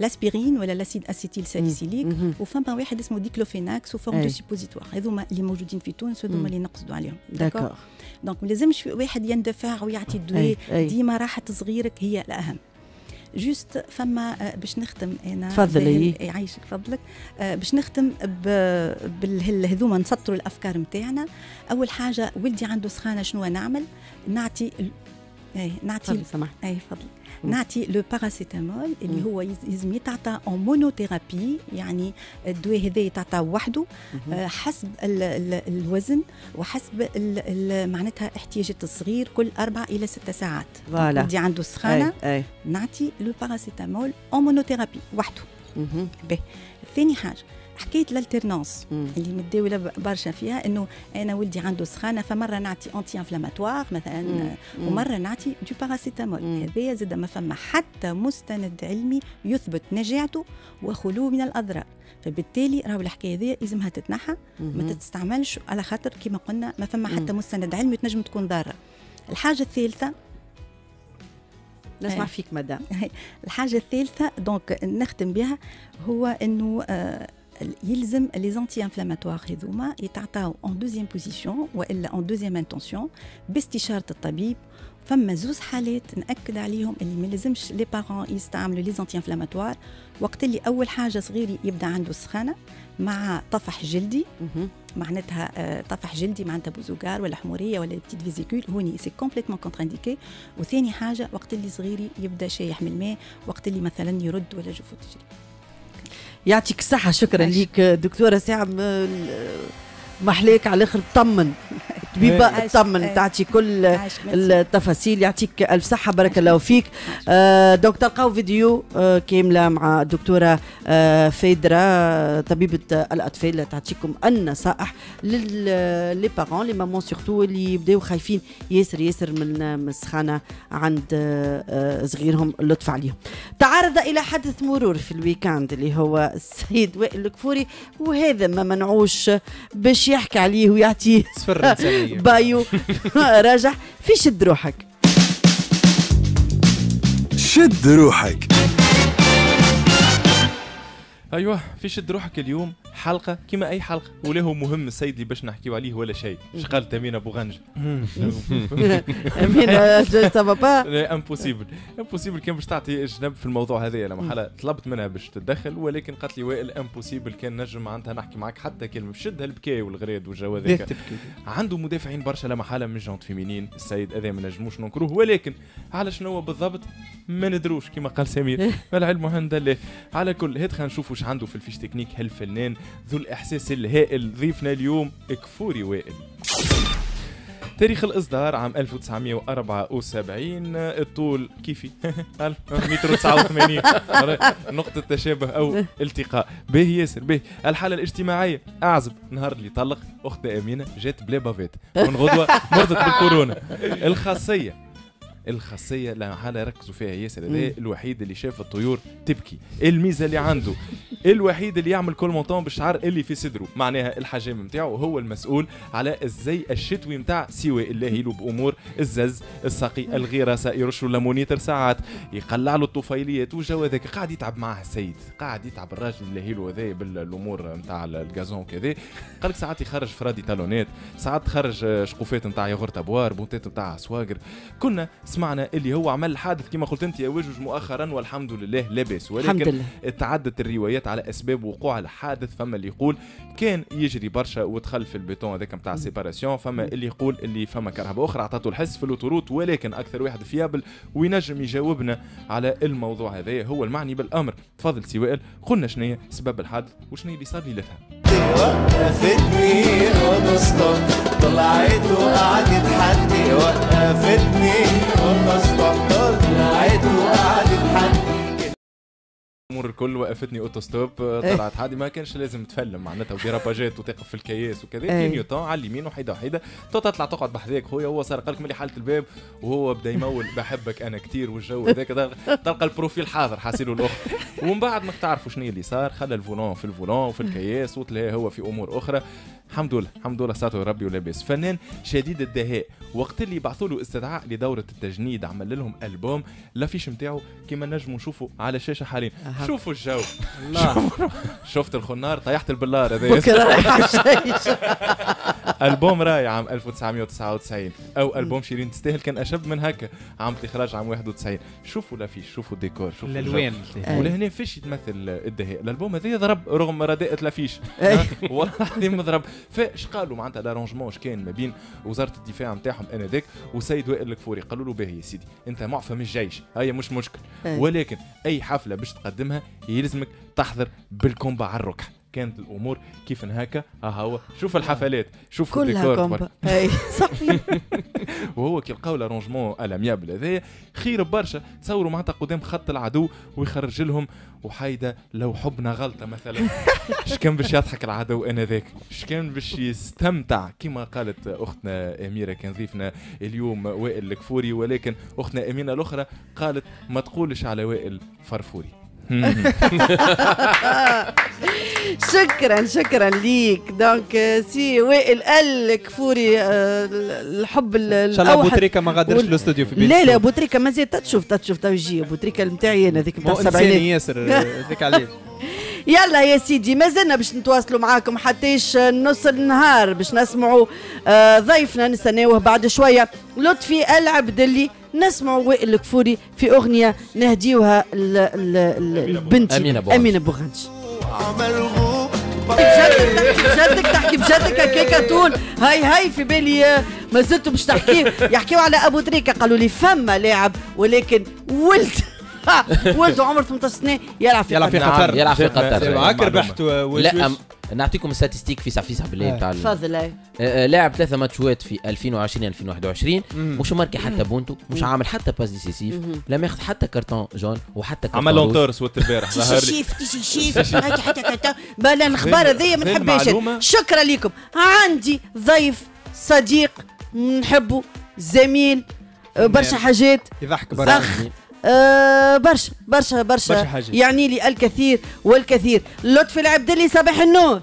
l'aspirine ولا l'acide acétylsalicylique. وفما واحد اسمه diclofénac sous forme أي. de suppositoires هذوما اللي موجودين في تونس هذوما. اللي نقصدوا عليهم. d'accord. donc ما لازمش واحد يندفع ويعطي الدواء. ديما راحة صغيرك هي الأهم. juste فما آه، باش نختم أنا تفضلي. يعيشك فضلك آه، باش نختم ب- بالهذوما نسطروا الأفكار نتاعنا أول حاجة ولدي عنده سخانة شنو نعمل؟ نعطي اي نعطي سمحت اي فضل. نعطي le paracétamol اللي. هو لازم يتعطى en monothérapie يعني الدواء هذا يتعطى وحده حسب ال ال الوزن وحسب معناتها احتياجات الصغير كل أربعة إلى ستة ساعات voilà. ولدي عنده اي نعطي le paracétamol en monothérapie وحده مهم. ثاني حاجة حكاية ال alternance مم. اللي متداولة ب- برشا فيها إنه أنا ولدي عنده سخانة فمرة نعطي anti-inflammatoire مثلا مم. ومرة نعطي du paracétamol. هذايا زاد ما فما حتى مستند علمي يثبت نجاعته وخلوه من الاضرار فبالتالي راهو الحكاية هذه لازمها تتنحى ما. تستعملش على خاطر كما قلنا ما فما حتى. مستند علمي تنجم تكون ضارة الحاجة الثالثة نسمع أي. فيك مدام الحاجة الثالثة donc نختم بها هو إنه آه، يلزم les anti-inflammatoires هذوما يتعطاو en deuxième position وإلا en deuxième intention باستشارة الطبيب. فما زوز حالات نأكد عليهم اللي ما لازمش les parents يستعملوا les anti-inflammatoires وقت اللي أول حاجة صغير يبدأ عنده سخانة مع طفح جلدي. معناتها آه، طفح جلدي معناتها بوزوغار ولا حمورية ولا petites vésicules هوني c'est complètement contre-indiqué وثاني حاجة وقت اللي صغيري يبدأ شايح من الماء. وقت اللي مثلا يرد ولا جوفو تجري يعطيك الصحة شكرا. ليك دكتورة ساعة محليك على الآخر تطمن طبيبة عايش. تطمن عايش. تعطي كل. ميرسي. التفاصيل يعطيك ألف صحة بارك الله فيك آه، donc تلقاو فيديو آه، كاملة مع الدكتورة آه، فيدرا طبيبة الأطفال اللي تعطيكم النصائح les parents les mamans surtout اللي يبداو خايفين ياسر ياسر من السخانة عند آه، صغيرهم اللطف عليهم تعرض إلى حدث مرور في ال week-end اللي هو السيد وائل الكفوري وهذا ما منعوش باش يحكي عليه ويعطيه بايو. راجع في شد روحك. شد روحك. أيوه في شد روحك اليوم. حلقة كما أي حلقة. ولا هو مهم السيد اللي باش نحكيو عليه ولا شيء. إيش قال تمين أبو غنج. أمين سافا با امبوسيبل امبوسيبل كان باش تعطي جنب في الموضوع هذا لما حلا طلبت منها باش تتدخل ولكن قالت لي وائل امبوسيبل كان نجم معناتها نحكي معك حتى كلمة. شدها البكاء والغراد والجو هذاك عنده مدافعين برشا لما حاله من gent féminine. السيد هذا ما نجموش ننكروه ولكن على شنو هو بالضبط؟ ما ندروش كما قال سمير. العلم عند الله على كل هات خلينا نشوف واش عنده في ال fiche technique هالفنان. ذو الإحساس الهائل ضيفنا اليوم كفوري وائل. تاريخ الإصدار عام 1974 الطول كيفي؟ متر 89 نقطة تشابه أو التقاء. به ياسر به. الحالة الاجتماعية. أعزب نهار اللي طلق أختنا أمينة جات بلا بافيت. من غدوة مرضت بالكورونا. الخاصية. الخاصية لا حالة ركزوا فيها ياسر هذا الوحيد اللي شاف الطيور تبكي. الميزة اللي عنده الوحيد اللي يعمل كل مونطون بالشعر اللي في صدره. معناها الحجام نتاعو هو المسؤول على الزي الشتوي نتاع سواء الله له بامور الزز الساقي الغراسه يرش له ليمونيتر ساعات يقلع له الطفيليات والجو هذاك. قاعد يتعب معاه السيد قاعد يتعب الراجل اللي له هذا بالأمور نتاع الغازون كذا. قالك ساعات يخرج فرادي تالونات ساعات تخرج شقوفات نتاع ياغورت أبوار بوتات نتاع سواقر. كنا سمعنا اللي هو عمل حادث كما قلت انت يا وجوج مؤخرا والحمد لله لاباس الحمد ولكن لله. تعدت الروايات على أسباب وقوع الحادث فما اللي يقول كان يجري برشا ودخل في البيتون هذاك نتاع séparation فما اللي يقول اللي فما كهرباء أخرى عطاته الحس في ال autoroute ولكن أكثر واحد fiable وينجم يجاوبنا على الموضوع هذا هو المعني بالأمر. تفضل سي وائل قلنا شنو هي سبب الحادث وشنو اللي صار ليلتها وقفتني ونصطب طلعت وقعدت حدي. وقفتني ونصطب طلعت وقعدت الأمور الكل وقفتني أوتو ستوب طلعت حادي ما كانش لازم تفلم معناتها وديراباجات وتقف في الكياس وكذا. كي نيوتن على اليمين وحيدة وحيدة تو تطلع تقعد بحذاك خويا هو صار قالك ملي حلت الباب وهو بدا يمول بحبك أنا كتير والجو هذاك تلقى البروفيل حاضر حاسيلو الآخر ومن بعد ما تعرفوا شنو اللي صار خلى ال volant في ال volant وفي الكياس وتلاقيه هو في أمور أخرى. الحمد لله الحمد لله ساتر ربي ولاباس. فنان شديد الدهاء وقت اللي بعثوا له استدعاء لدورة التجنيد عمل لهم ألبوم l'affiche نتاعو كيما نجموا نشوفوا على الشاشه حاليا. شوفوا الجو. شوفوا- شفت الخنار؟ طيحت البلار هذا ألبوم راي عام 1999 أو ألبوم شيرين تستاهل كان أشب من هكا عام الإخراج عام 91 شوفوا l'affiche شوفوا الديكور شوفوا. الألوان. ولهنا فيش يتمثل الدهاء. الألبوم هذا ضرب رغم رداءة l'affiche. والله العظيم ضرب فاش قالوا معناتها l'arrangement اش كان ما بين وزارة الدفاع نتاعهم آنذاك وسيد وائل الكفوري قالوا له باهي يا سيدي انت معفى من الجيش هيا مش مشكل أي. ولكن أي حفلة باش تقدمها يلزمك تحضر بالكومبا على الركح كانت الأمور كيف هكا ها هو شوف الحفلات شوف كلها كومبا. أي صحيح وهو كي لقاو l'arrangement à l'amiable هذايا خير برشا. تصوروا معناتها قدام خط العدو ويخرج لهم وحيدة لو حبنا غلطة مثلا. اش كان باش يضحك العدو أنا ذاك؟ اش كان باش يستمتع. كما قالت أختنا أميرة كان ضيفنا اليوم وائل الكفوري ولكن أختنا أمينة الأخرى قالت ما تقولش على وائل فرفوري. شكرا شكرا ليك. donc آه، سي وائل الكفوري آه، الحب ال- إن شاء الله. تريكه ما غادرش الاستوديو في بيت. لا لا ابو تريكه مازال تشوف تشوف تو يجي. ابو تريكه المتاعي أنا ذيك بتاع مو السبعينات ياسر هذيك عليه. يلا يا سيدي ما زلنا باش نتواصلوا معاكم حتىش نص النهار باش نسمعوا آه، ضيفنا نستناوه بعد شوية. لطفي العبدلي نسمعوا وائل الكفوري في أغنية نهديوها لبنتي أمينة بوغنج. أمينة بوغنج. عمل غوب. بجدك بجدك تحكي بجدك هكاكا طول هاي هاي في بالي ما زلتوا باش تحكي. يحكيوا على أبو تريكه قالوا لي فما لاعب ولكن ولد. ولد عمره 18 سنة يلعب في يلعب في قطر. نعم، قطر. يلعب في قطر. معاك. ربحت لا نعطيكم statistiques في فيسع فيسع بالله. بتاع ال- تفضل هاي آه، آه، لاعب ثلاثة matchات في 2020 2021 مش ماركي حتى but مش عامل حتى passe décisive لا ماخذ حتى كرتون جون وحتى كرتون عمل. لونتور سوت البارح ظهر لي. شيف تيجي شيف حتى كتا بلا الأخبار هذيا ما نحبهاش. شكرا لكم. عندي ضيف صديق نحبه زميل برشا حاجات. يضحك برا أخ آه برشا برشا برشا. يعني لي الكثير والكثير. لطفي العبدلي صباح النور.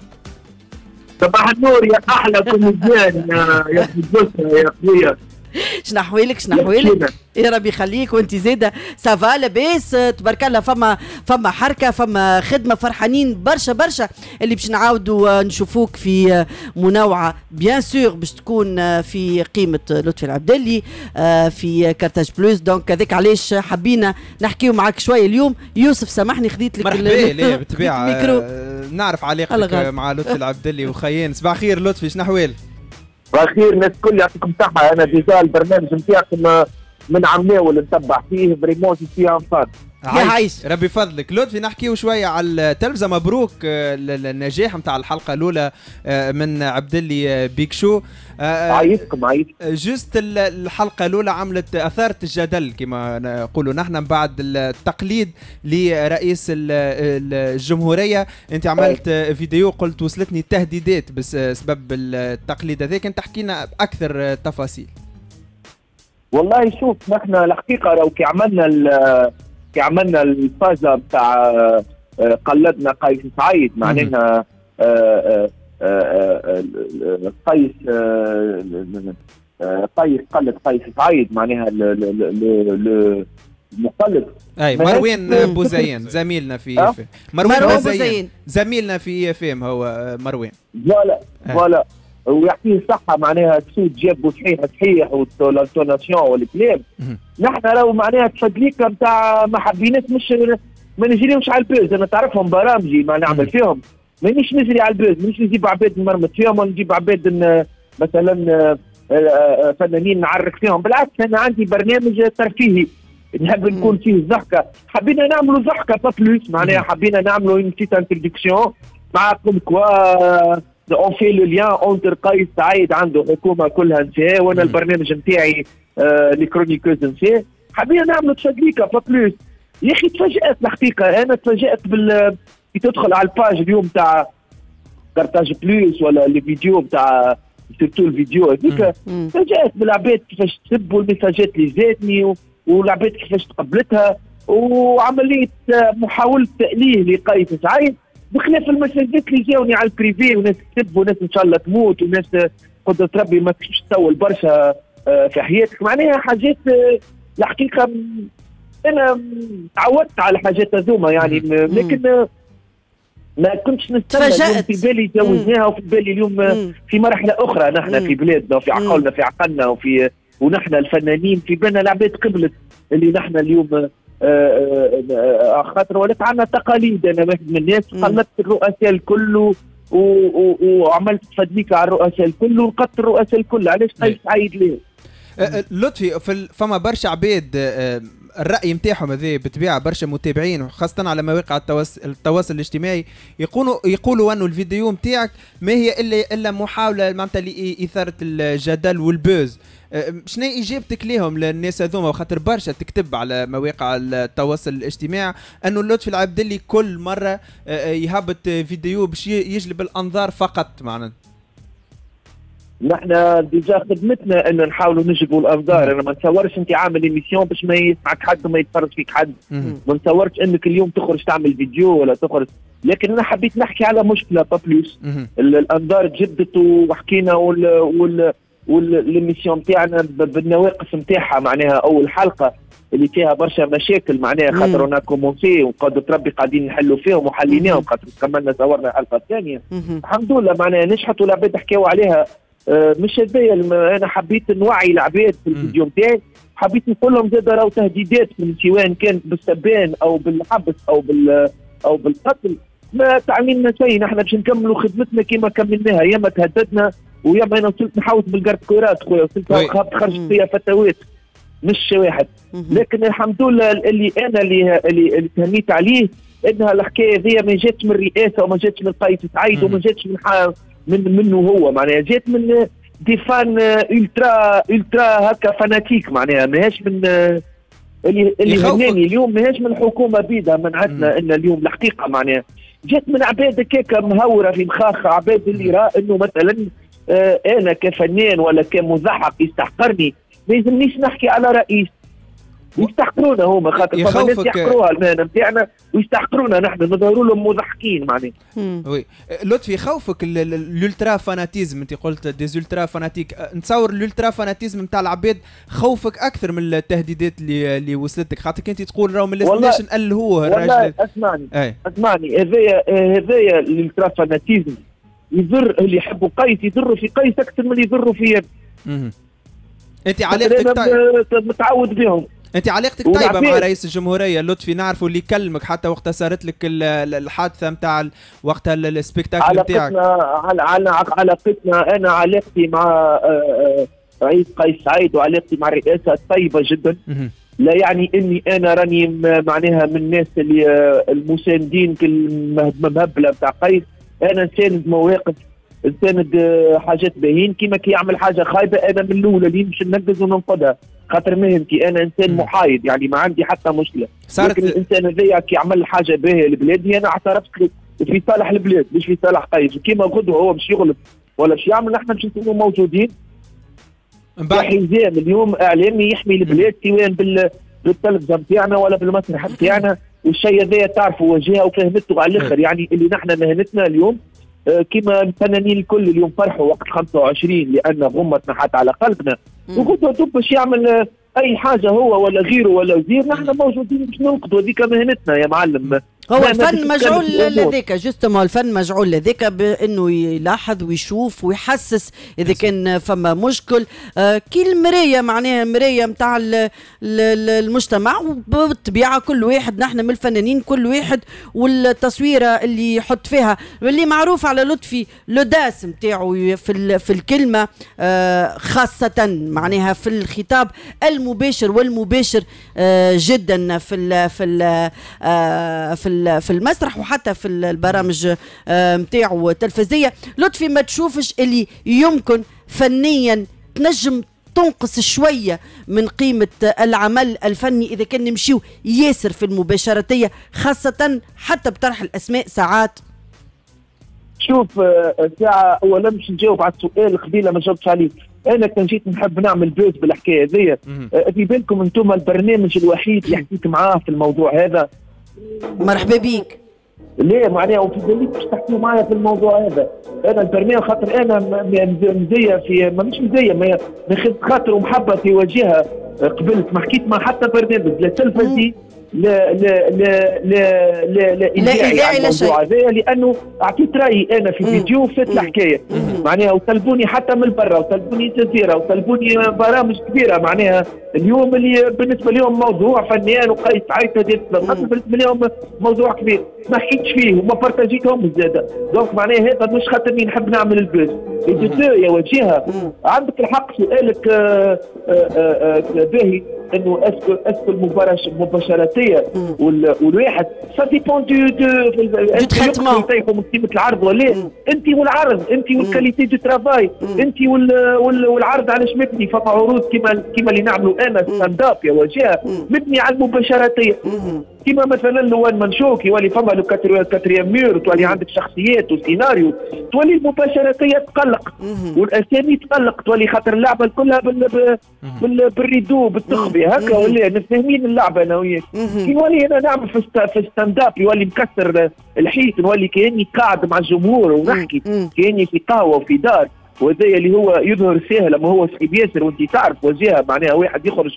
صباح النور يا أحلى كوميديان يا يا البصرة يا خويا شنو احوالك شنو احوالك يا ربي يخليك وانت زاده ça va لاباس تبارك الله فما فما حركة فما خدمة فرحانين برشا برشا. اللي باش نعاودوا آه، نشوفوك في آه، مناوعة bien sûr باش تكون آه، في قيمة لطفي العبدلي في كارتاج Plus. donc هذاك علاش حبينا نحكيو معك شوية اليوم. يوسف سامحني خديت لك مرحبا ليه بالطبيعه نعرف علاقتك. مع لطفي العبدلي وخيان صباح خير لطفي شنو أحوال؟ بخير الناس الكل يعطيكم صحة أنا déjà البرنامج نتاعكم من عمناو اللي نتبع فيه vraiment فيها en fait. يا عايش. ربي فضلك. لطفي نحكيو شوية على التلفزة. مبروك آه، ال- ال- النجاح نتاع الحلقة الأولى آه، من عبدلي آه، بيك شو آه، آه، عايزكم عايزكم juste ال- الحلقة الأولى عملت اثارت الجدل كما نقولوا نحن من بعد التقليد لرئيس ال- ال- الجمهورية. أنت عملت فيديو قلت وصلتني تهديدات بسبب التقليد هذاك. أنت تحكي لنا أكثر تفاصيل. والله شوف نحن الحقيقة لو كي عملنا كي عملنا الفازة بتاع آه، آه، قلدنا قيس سعيد معناها آه، قيس قيس قلد قيس سعيد معناها ال- ال- ال- ال- المقلد أي مروان بوزيان زميلنا في أه؟ مروان بوزيان. زميلنا في اف إم هو مروان. voilà. voilà. ويعطيه الصحة معناها الصوت جابه صحيح صحيح وال intonation والكلام. نحن لو معناها تفدليكا نتاع ما حبيناش مش ما نجريوش على ال buzz. أنا تعرفهم برامجي ما نعمل فيهم. مانيش نجري على ال buzz. مانيش نجيب عباد نمرمط فيهم ولا نجيب عباد مثلا آه، آه، فنانين نعرك فيهم. بالعكس أنا عندي برنامج ترفيهي. نحب نكون فيه ضحكه حبينا نعملوا ضحكه pas plus معناها حبينا نعملوا une petite introduction معكم quoi on fait le lien entre قيس سعيد عنده حكومة كلها نساء وأنا البرنامج نتاعي آه les chroniqueuses نساء حبينا نعملوا تفاجئك pas plus. يا أخي تفاجات الحقيقة. أنا تفاجات بال كي تدخل على ال page اليوم تاع Carthage Plus ولا les vidéos تاع surtout الفيديو هذيك. تفاجات بالعباد كيفاش تسب والمساجات اللي جاتني والعباد كيفاش تقبلتها. وعملية محاولة تأليه لقيس سعيد. بخلاف المساجات اللي جاوني على ال privé وناس تسب وناس إن شاء الله تموت وناس قدرة ربي ما تمشيش تطول برشا آه، في حياتك معناها حاجات آه، الحقيقة أنا تعودت على الحاجات هذوما يعني لكن ما كنتش نستنى. في بالي جوزناها وفي بالي اليوم مم. في مرحلة أخرى نحن مم. في بلادنا وفي. عقولنا في عقلنا وفي ونحن الفنانين في بالنا العباد قبلت اللي نحن اليوم خاطر ولات عندنا تقاليد أنا واحد من الناس. قلدت الرؤساء الكل وعملت تفدليك على الرؤساء الكل ونقدت الرؤساء الكل علاش قيس سعيد ليه؟ آه، آه، لطفي فما برشا عباد آه، الرأي نتاعهم هذا بالطبيعه برشا متابعين خاصه على مواقع التواصل, التواصل الاجتماعي يقولوا يقولوا أنه الفيديو نتاعك ما هي الا إلا محاولة معناتها لاثاره الجدل وال buzz آه، شنو إجابتك لهم للناس هذوما وخاطر برشا تكتب على مواقع التواصل الاجتماعي أنه لطفي العبدلي كل مرة يهبط فيديو باش يجلب الأنظار فقط معناتها نحن déjà خدمتنا انه نحاولوا نجيبوا الأنظار. أنا ما نتصورش أنت عامل émission باش ما يسمعك حد وما يتفرج فيك حد. ما نتصورش أنك اليوم تخرج تعمل فيديو ولا تخرج. لكن أنا حبيت نحكي على مشكلة beaucoup plus مهم. ال- الأنظار تجبدت وحكينا وال وال وال émission تاعنا بالنواقص نتاعها معناها أول حلقة اللي فيها برشا مشاكل معناها. خاطر on a commencé وقدرة ربي قاعدين نحلوا فيهم وحليناهم خاطر كملنا صورنا الحلقة الثانية. الحمد لله معناها نجحت والعباد حكاوا عليها آه، مش هذايا أنا حبيت نوعي العباد في. الفيديو نتاعي حبيت نقول لهم زاد راهو تهديدات من سواء كانت بالسبان أو بالحبس أو بال أو بالقتل ما تعني لنا شيء نحن باش نكملوا خدمتنا كما كملناها يا ما تهددنا ويا ما أنا وصلت نحوس بال garde du corps خويا وصلت. خرجت فيها فتوات مش واحد. لكن الحمد لله اللي أنا اللي اللي, اللي تهنيت عليه إنها الحكاية ذي ما جاتش من الرئاسه وما جاتش من قيس سعيد وما جاتش من من منه هو. معناها جات من des fans ultra ultra هكا fanatiques معناها. ماهيش من اللي اللي. هناني اليوم ماهيش من الحكومة بيدها منعتنا إن اليوم الحقيقة معناها. جات من عباد هكاك مهورة في مخاخ عباد اللي راه إنه مثلا أنا كفنان ولا كمضحك يستحقرني. ما يلزمنيش نحكي على رئيس. يستحقرونا هما خاطر فما ناس يحقروها المهنة نتاعنا ويستحقرونا نحن نظهروا لهم مضحكين معناها. oui. لطفي ال- ال ultra fanatisme انت قلت des ultra fanatiques نتصور ال ultra fanatisme نتاع العباد خوفك أكثر من التهديدات اللي اللي وصلتك. خاطر انت تقول راهو ما والله- لازمناش نقلهوه؟ والله الراجل اسمعني. أي. اسمعني. هذايا هذايا الالترافاناتيزم يضر اللي يحبوا قيس يضروا في قيس أكثر من اللي يضروا في مهم. أنت علاقتك طيب؟ متعود بهم. أنت علاقتك طيبة مع رئيس الجمهورية لطفي؟ نعرفوا اللي يكلمك حتى وقتها صارت لك ال- ال- الحادثة نتاع ال- السبيكتاكل نتاعك علاقتنا أنا علاقتي مع آه، آه، رئيس قيس سعيد وعلاقتي مع الرئاسة طيبة جدا. لا يعني إني أنا راني معناها من الناس اللي آه، المساندين في المهبله بتاع قيس. أنا نساند مواقف نساند آه، حاجات باهين كيما كي يعمل حاجة خايبة أنا من الأولى اللي نمشي ننقز وننقذها خاطر مهنتي أنا إنسان. محايد يعني ما عندي حتى مشكلة. صارت لكن الإنسان هذايا كي يعمل حاجة باهية لبلادي أنا اعترفت في صالح البلاد مش في صالح قيس وكيما غدوه هو باش يغلط. ولا باش يعمل نحن باش نكونوا موجودين. حزام اليوم إعلامي يحمي البلاد سواء بال بالتلفزه نتاعنا ولا بالمسرح نتاعنا والشيء هذا تعرفوا وجهة وفهمته على الآخر. يعني اللي نحن مهنتنا اليوم آه، كما الفنانين الكل اليوم فرحوا وقت 25 لأن غمة نحت على قلبنا. وغدوه دوب باش يعمل آه، أي حاجة هو ولا غيره ولا وزير نحن موجودين باش ننقذوا هذيك مهنتنا يا معلم. هو الفن مجعول. لذيك. جوستومون الفن مجعول لذيك بإنه يلاحظ ويشوف ويحسس إذا كان فما مشكل. آه كي المرايه معناها المرايه نتاع المجتمع وبالطبيعة كل واحد نحن من الفنانين كل واحد والتصويرة اللي يحط فيها. واللي معروف على لطفي لوداس نتاعو في في الكلمة آه خاصة معناها في الخطاب المباشر والمباشر آه جدا في ال في ال آه في في المسرح وحتى في ال- البرامج آه نتاعو التلفزية. لطفي ما تشوفش اللي يمكن فنيا تنجم تنقص شوية من قيمة العمل الفني إذا كان نمشيو ياسر في المباشرتية خاصة حتى بطرح الأسماء ساعات. شوف آه، ساعة أولا باش نجاوب على السؤال قبيلة ما جاوبتش عليه. أنا كان جيت نحب نعمل بوز بالحكاية هذيا. آه، في بالكم أنتم البرنامج الوحيد اللي حكيت معاه في الموضوع هذا؟ مرحبا بيك. ليه؟ معناها وفي بالك باش تحكيوا معايا في الموضوع هذا. أنا البرنامج خاطر أنا مزية في ما مش مزيه ما خاطر ومحبة في وجهها. قبلت ما حكيت مع حتى برنامج لا تلفزي لا لا لا لا لا لا إذاعي إذاعي على لا شيء. الموضوع هذايا لأنه اعطيت رأيي أنا في فيديو فات الحكاية. معناها وطلبوني حتى من برا وطلبوني جزيرة وطلبوني برامج كبيرة. معناها اليوم اللي بالنسبة لهم موضوع فنان وقيس خاطر بالنسبة لهم موضوع كبير. ما حكيتش فيه وما بارتاجيتهم زاده. donc معناها هذا مش خاطرني نحب نعمل ال buzz. يا وجيهة عندك الحق سؤالك آه، آه، آه، باهي. إنه est-ce que est-ce que المباشر المباشراتيه وال- والواحد ça dépend du du traitement. يطيحوا من قيمه العرض ولا انت والعرض انت وال qualité de travail انت وال- وال- والعرض علاش مبني فما عروض كيما كيما اللي نعملوا أنا stand up يا وجيهة. مبني على المباشراتية. كيما مثلا ال one man show يولي فما le quatri- quatrième mur تولي عندك شخصيات وسيناريو تولي المباشراتيه تقلق والأسامي تقلق تولي خاطر اللعبة كلها بال بال- بال بال rideau بالتخبي هكا ولا فاهمين اللعبة أنا وياك. كي نولي أنا نعمل في ال st- في ال stand up يولي مكسر الحيط نولي كأني قاعد مع الجمهور ونحكي. كأني في قهوة وفي دار وهذا اللي هو يظهر سهل اما هو صعيب ياسر وأنت تعرف وجيهة معناها واحد يخرج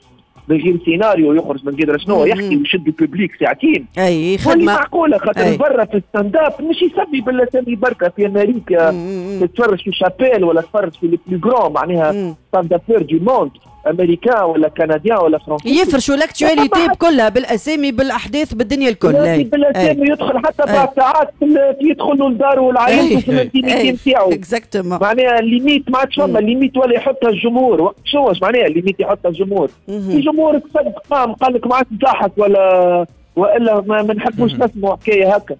غير سيناريو يخرج من غير شنو يحكي ويشد ال public ساعتين أي خدمة. معقولة؟ خاطر. برا في ال stand up مش يسمي بالاسامي بركة في أمريكا. تتفرج في Chappelle ولا تتفرج في les plus معناها stand-upeurs du monde américains ولا canadiens ولا فرنسي يفرشوا ال actualité كلها بالأسامي بالأحداث بالدنيا الكل. أي. بالأسامي يدخل حتى بعد ساعات في ال- يدخل له لداره والعائلته في ال intimité نتاعو exactement معناها ال limite ما عادش فما ال limite ولا يحطها الجمهور. وقت شو معناها ال limite يحطها الجمهور. في جمهور تصدق قام قال لك ما عادش تضحك ولا وإلا ما نحبوش نسمعوا حكاية هكا.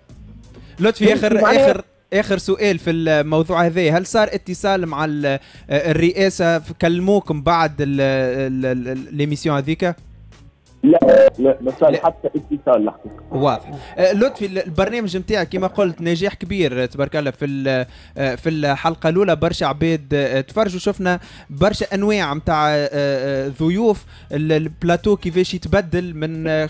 لطفي اخر اخر آخر سؤال في الموضوع هذا هل صار اتصال مع ال- الرئاسة؟ كلموكم بعد l'émission هذيك؟ لا لا ما صار حتى اتصال لحظة. واضح. آه، لطفي ال- البرنامج نتاعك كما قلت نجاح كبير آه، تبارك الله في آه، في الحلقة الأولى برشا عباد آه، تفرجوا شفنا برشا أنواع نتاع ضيوف ال- البلاتو كيفاش يتبدل من آه،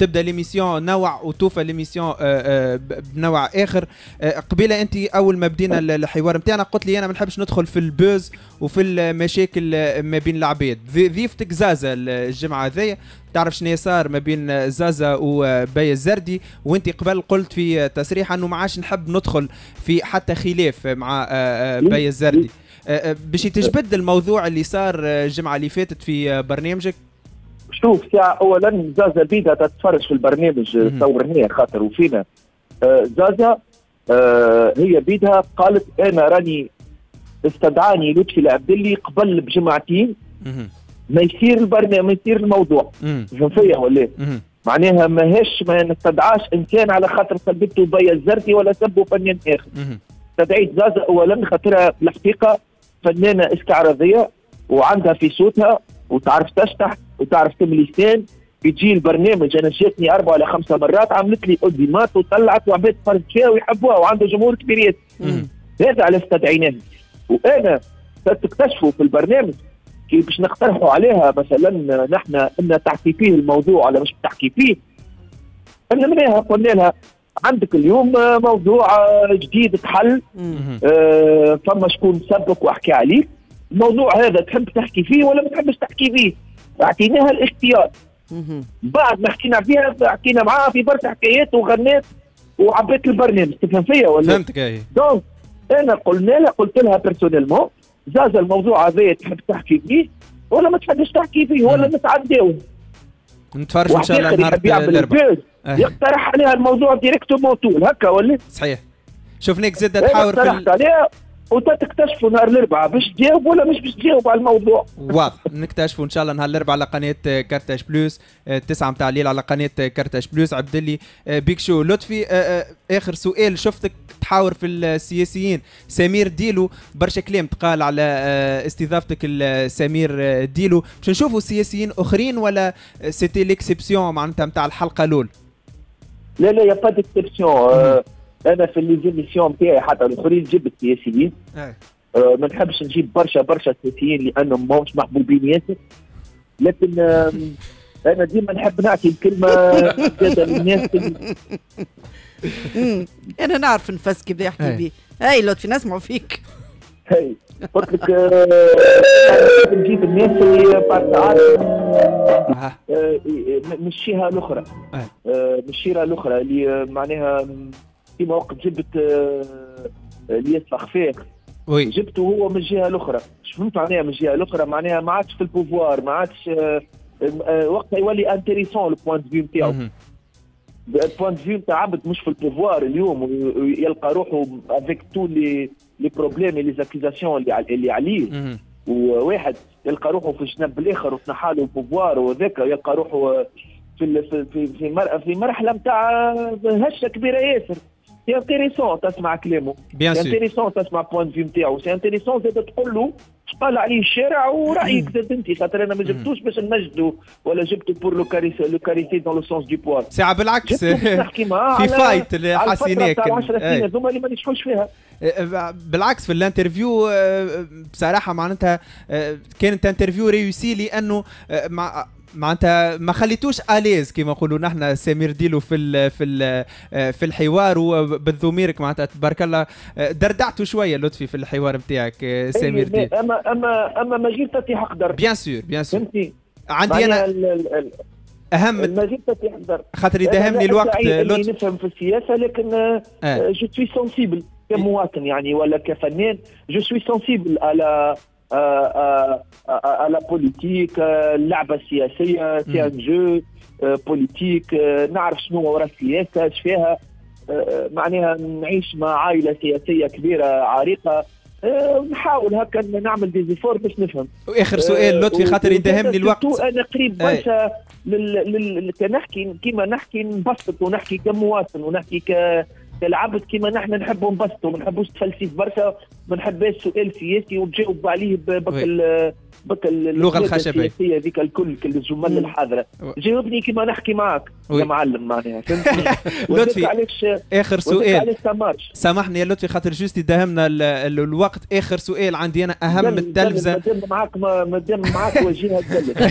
تبدأ l'émission نوع وتوفى l'émission آه، آه، بنوع آخر. آه، قبيلة أنت أول ما بدينا ال- الحوار نتاعنا قلت لي أنا ما نحبش ندخل في ال buzz وفي المشاكل ما بين العباد. ضي- ضيفتك زازا الجمعة هذيا تعرف شنو صار ما بين زازا وباي الزردي؟ وأنت قبل قلت في تصريح أنه ما عادش نحب ندخل في حتى خلاف مع باي الزردي. باش تجبد الموضوع اللي صار الجمعة اللي فاتت في برنامجك؟ شوف ساعة اولا زازا بيدها تتفرج في البرنامج صورناه خاطر وفينا. آه، زازا آه، هي بيدها قالت أنا راني استدعاني لطفي العبدلي قبل بجمعتين. ما يصير البرنامج ما يصير الموضوع. فهم فيا ولا؟ معناها ماهيش ما نستدعاش انسان على خاطر سبته بيا الزرتي ولا سبوا فنان آخر. استدعيت زازا اولا خاطرها بالحقيقة فنانة استعراضية وعندها في صوتها وتعرف تشطح. وتعرف تملي لسان بتجي البرنامج. أنا جاتني أربع ولا خمسة مرات عملت لي اوديمات وطلعت وعباد تفرج فيها ويحبوها وعنده جمهور كبير ياسر هذا على استدعيناه وأنا تكتشفوا في البرنامج كي باش نقترحوا عليها مثلا نحن إن تحكي فيه الموضوع ولا مش تحكي فيه. علمناها قلنا لها عندك اليوم موضوع جديد تحل. آه، فما شكون سبك وحكي عليك الموضوع هذا تحب تحكي فيه ولا ما تحبش تحكي فيه؟ اعطيناها الاختيار بعد ما حكينا فيها حكينا معاها في برشا حكايات وغنيت وعبيت البرنامج. تفهم فيا ولا؟ فهمتك أي. donc أنا قلنا لها قلت لها personnellement زاز الموضوع هذا تحب تحكي فيه ولا ما تحبش تحكي فيه ولا نتعداو نتفرجوا إن شاء الله نهار الأربعاء. يقترح عليها الموضوع directement طول. هكا ولا؟ صحيح. شفناك زاد أنا تحاور في ال... وتكتشفوا نهار الأربعاء باش تجاوب ولا مش باش تجاوب على الموضوع. واضح. نكتشفوا إن شاء الله نهار الأربعاء على قناة كارتاج بلوس آه، تسعة متاع الليل على قناة كارتاج بلوس عبد اللي آه، Big Show. لطفي آه، آه، آخر سؤال شفتك تحاور في السياسيين. سمير ديلو برشا كلام تقال على آه، استضافتك لسمير آه، ديلو. باش نشوفوا سياسيين أخرين ولا c'était l'exception معناتها نتاع الحلقة الأولى؟ لا لا يا با d'exception أنا في les émissions نتاعي حتى الآخرين جبت سياسيين آه. آه، ما نحبش نجيب برشا برشا سياسيين لأنهم ماهمش محبوبين ياسر. لكن أنا ديما نحب نعطي الكلمة للناس. أنا نعرف نفس كيف يحكي. بيه اي لطفي نسمعوا فيك. هي قلت لك آه، نجيب الناس اللي بعد ساعات آه، الأخرى. مش الشيرة الأخرى اللي معناها كيما وقت جبت آه، الياس فخفاخ oui. جبته هو من الجهه الأخرى. فهمت معناها من الجهه الأخرى؟ معناها ما عادش في ال pouvoir ما عادش آه، آه، وقتها يولي intéressant ال point de vue نتاعو. ال point de vue نتاع عبد مش في ال pouvoir اليوم ويلقى روحه avec tous les les problèmes les accusations اللي عل- اللي عليه. وواحد يلقى روحه في الجنب الآخر وتنحى له البوفوار وذاك يلقى روحه في في في في مرحلة نتاع هشة كبيرة ياسر. سي انتيريسون تسمع كلامه Bien سي. انتيريسون تسمع بوان فيو نتاعو سي انتيريسون زاد تقول له قال عليه الشارع ورايك زاد انت خاطر أنا ما جبتوش باش نمجدو ولا جبته بور لو كاريسي لو كاريسي دون لو سونس دو بوار ساعة بالعكس نحكي معاه في فايت حسيناك تاع 10 سنين. هذوما اللي ما نجحوش فيها بالعكس في الانترفيو بصراحه معناتها كانت انترفيو ريوسي لأنه مع معناتها ما خليتوش آليز كما نقولوا نحن سمير ديلو في ال في ال آه، في الحوار وبالضميرك معناتها تبارك الله. دردعتوا شوية لطفي في الحوار نتاعك آه، سمير أي، ديلو اما اما أما ما جبت تي حقدر بيان سور بيان سور عندي أنا ال- ال- ال- اهم ما جبت تي حقدر خاطر أنا يدهمني الوقت لطفي. نفهم في السياسة لكن آه. je suis sensible كمواطن يعني ولا كفنان je suis sensible على la politique اللعبة السياسية c'est un jeu politique نعرف شنو ورا السياسة اش فيها. آه، معناها نعيش مع عائلة سياسية كبيرة عريقة. آه، نحاول هكا نعمل des efforts باش نفهم. واخر سؤال لطفي خاطر يداهمني الوقت. أنا قريب برشا لل... لل... كنحكي كيما نحكي نبسط ونحكي كمواطن ونحكي ك كالعبد كيما نحن نحبوا نبسطوا ما نحبوش تفلسف برشا ما نحبش سؤال سياسي وتجاوب عليه بك بك اللغة الخشبيه السياسية ذيك الكل كل الجمل الحاضرة. جاوبني كيما نحكي معك يا معلم معناها فهمتني؟ لطفي علاش آخر سؤال. سامحني يا لطفي خاطر juste يداهمنا الوقت. آخر سؤال عندي أنا أهم من التلفزة. مادام معاك مادام معاك وجهها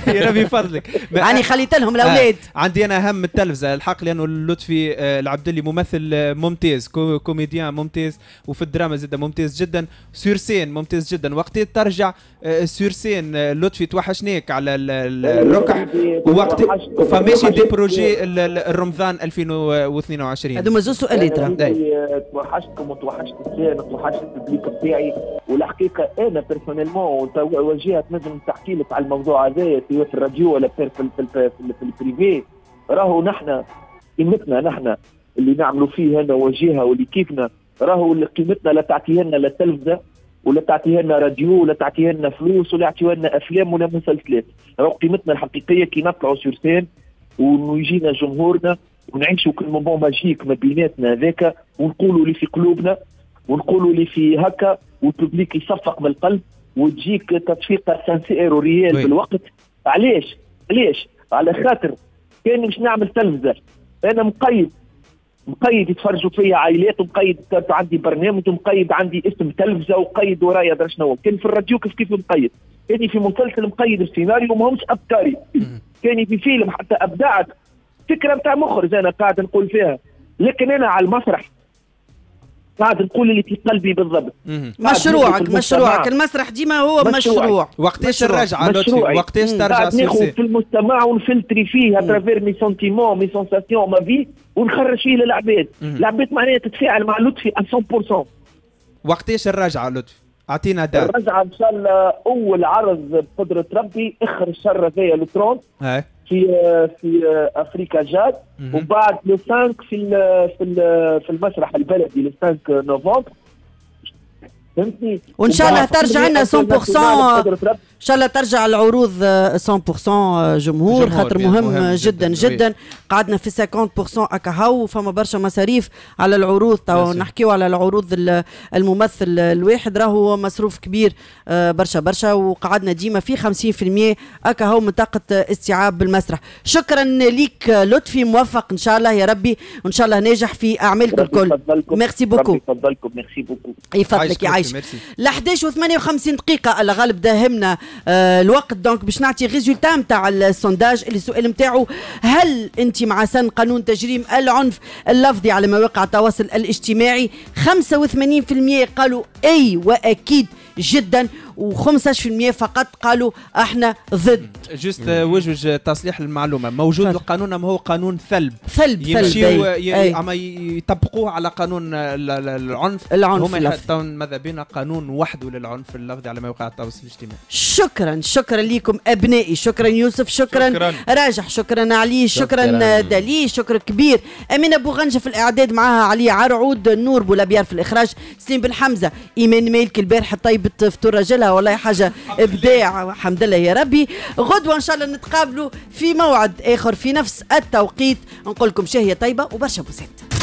يا ربي فضلك. يعني خليت لهم الأولاد. آه. عندي أنا أهم من التلفزة. الحق لأنه لطفي آه العبدلي ممثل آه ممتاز co comédien ممتاز وفي الدراما زاد ممتاز جدا. سورسين ممتاز جدا. وقت ترجع آه سورسين لطفي توحشناك على الركح وقت فماشي دي بروجي الرمضان 2022 هذوما زوج سؤالات توحشتكم وتوحشت السين وتوحشت البليك بتاعي. والحقيقة أنا بيرسونيلمون وجهت نجم تحكي لك على الموضوع هذا في الراديو ولا في في في, في البريفي راهو نحن قيمتنا نحن اللي نعملوا فيه هنا وجهه واللي كيفنا راهو اللي قيمتنا لا تعطيها لنا لا تلفزه ولا تعطيها لنا راديو ولا تعطيها لنا فلوس ولا تعطيها لنا أفلام ولا مسلسلات. راهو قيمتنا الحقيقية كي نطلعوا sur scène ويجينا جمهورنا ونعيشوا كل moment magique ما بيناتنا هذاك ونقولوا اللي في قلوبنا ونقولوا اللي في هكا وال public يصفق من القلب وتجيك تصفيقه sincère réelle بالوقت. علاش؟ علاش؟ على خاطر كان مش نعمل تلفزه أنا مقيد. مقيد يتفرجوا فيا عائلات ومقيد عندي برنامج ومقيد عندي اسم تلفزة وقيد ورايا درا شنو. كان في الراديو كيف كيف مقيد. كان في مسلسل مقيد السيناريو ماهمش افكاري كان في فيلم حتى أبدعت. فكرة نتاع مخرج أنا قاعد نقول فيها. لكن أنا على المسرح قاعد نقول اللي في قلبي بالضبط. مشروعك مشروعك المسرح ديما هو مشروع, مشروع. وقتاش الرجعة لطفي وقتاش ترجع ناخذ في المجتمع ونفلتري فيه à travers mes sentiments mes sensations ما في ونخرج فيه للعباد. العباد معناها تتفاعل مع لطفي 100% وقتاش الرجعة لطفي؟ أعطينا دار. الرجعة إن شاء الله أول عرض بقدرة ربي آخر الشهر هذايا لو 30 في في أفريكا جاد وبعد لو 5 في في في المسرح البلدي لو 5 نوفمبر. فهمتني؟ وإن شاء الله ترجع لنا 100% إن شاء الله ترجع العروض 100% جمهور خاطر مهم, مهم جدا جدا, جدا. قعدنا في 50% اكاهو فما برشا مصاريف على العروض. تو نحكيو على العروض الممثل الواحد راهو مصروف كبير آه، برشا برشا. وقعدنا ديما في 50% اكاهو من طاقة استيعاب بالمسرح شكرا ليك لطفي موفق إن شاء الله يا ربي وإن شاء الله ناجح في أعمالك الكل. merci beaucoup. يفضلكم. merci beaucoup. يفضلك يعيش ل 11 و 58 دقيقة الغالب داهمنا. آه الوقت donc باش نعطي résultat نتاع ال sondage اللي السؤال نتاعو هل انت مع سن قانون تجريم العنف اللفظي على مواقع التواصل الاجتماعي؟ 85% قالوا أي وأكيد جدا. و15% فقط قالوا إحنا ضد. جست وجوج تصليح المعلومة. موجود فل. القانون ما هو قانون ثلب؟ ثلب يمشيو أما يطبقوه على قانون العنف؟ العنف هما يحطون ماذا بينا قانون وحده للعنف اللفظي على مواقع التواصل الاجتماعي. شكرا شكرا لكم أبنائي. شكرا يوسف شكرا, شكرا. راجح شكرا علي شكرا, شكرا. دالي شكر كبير. امين أبو غنجة في الإعداد معها علي عرعود نور بولابيار في الإخراج سليم بن حمزة ايمان مالك البارحه طيبه فطور رجلها والله حاجة إبداع الحمد لله يا ربي. غدوة إن شاء الله نتقابلوا في موعد آخر في نفس التوقيت. نقول لكم شهية طيبة وبرشا بوسات.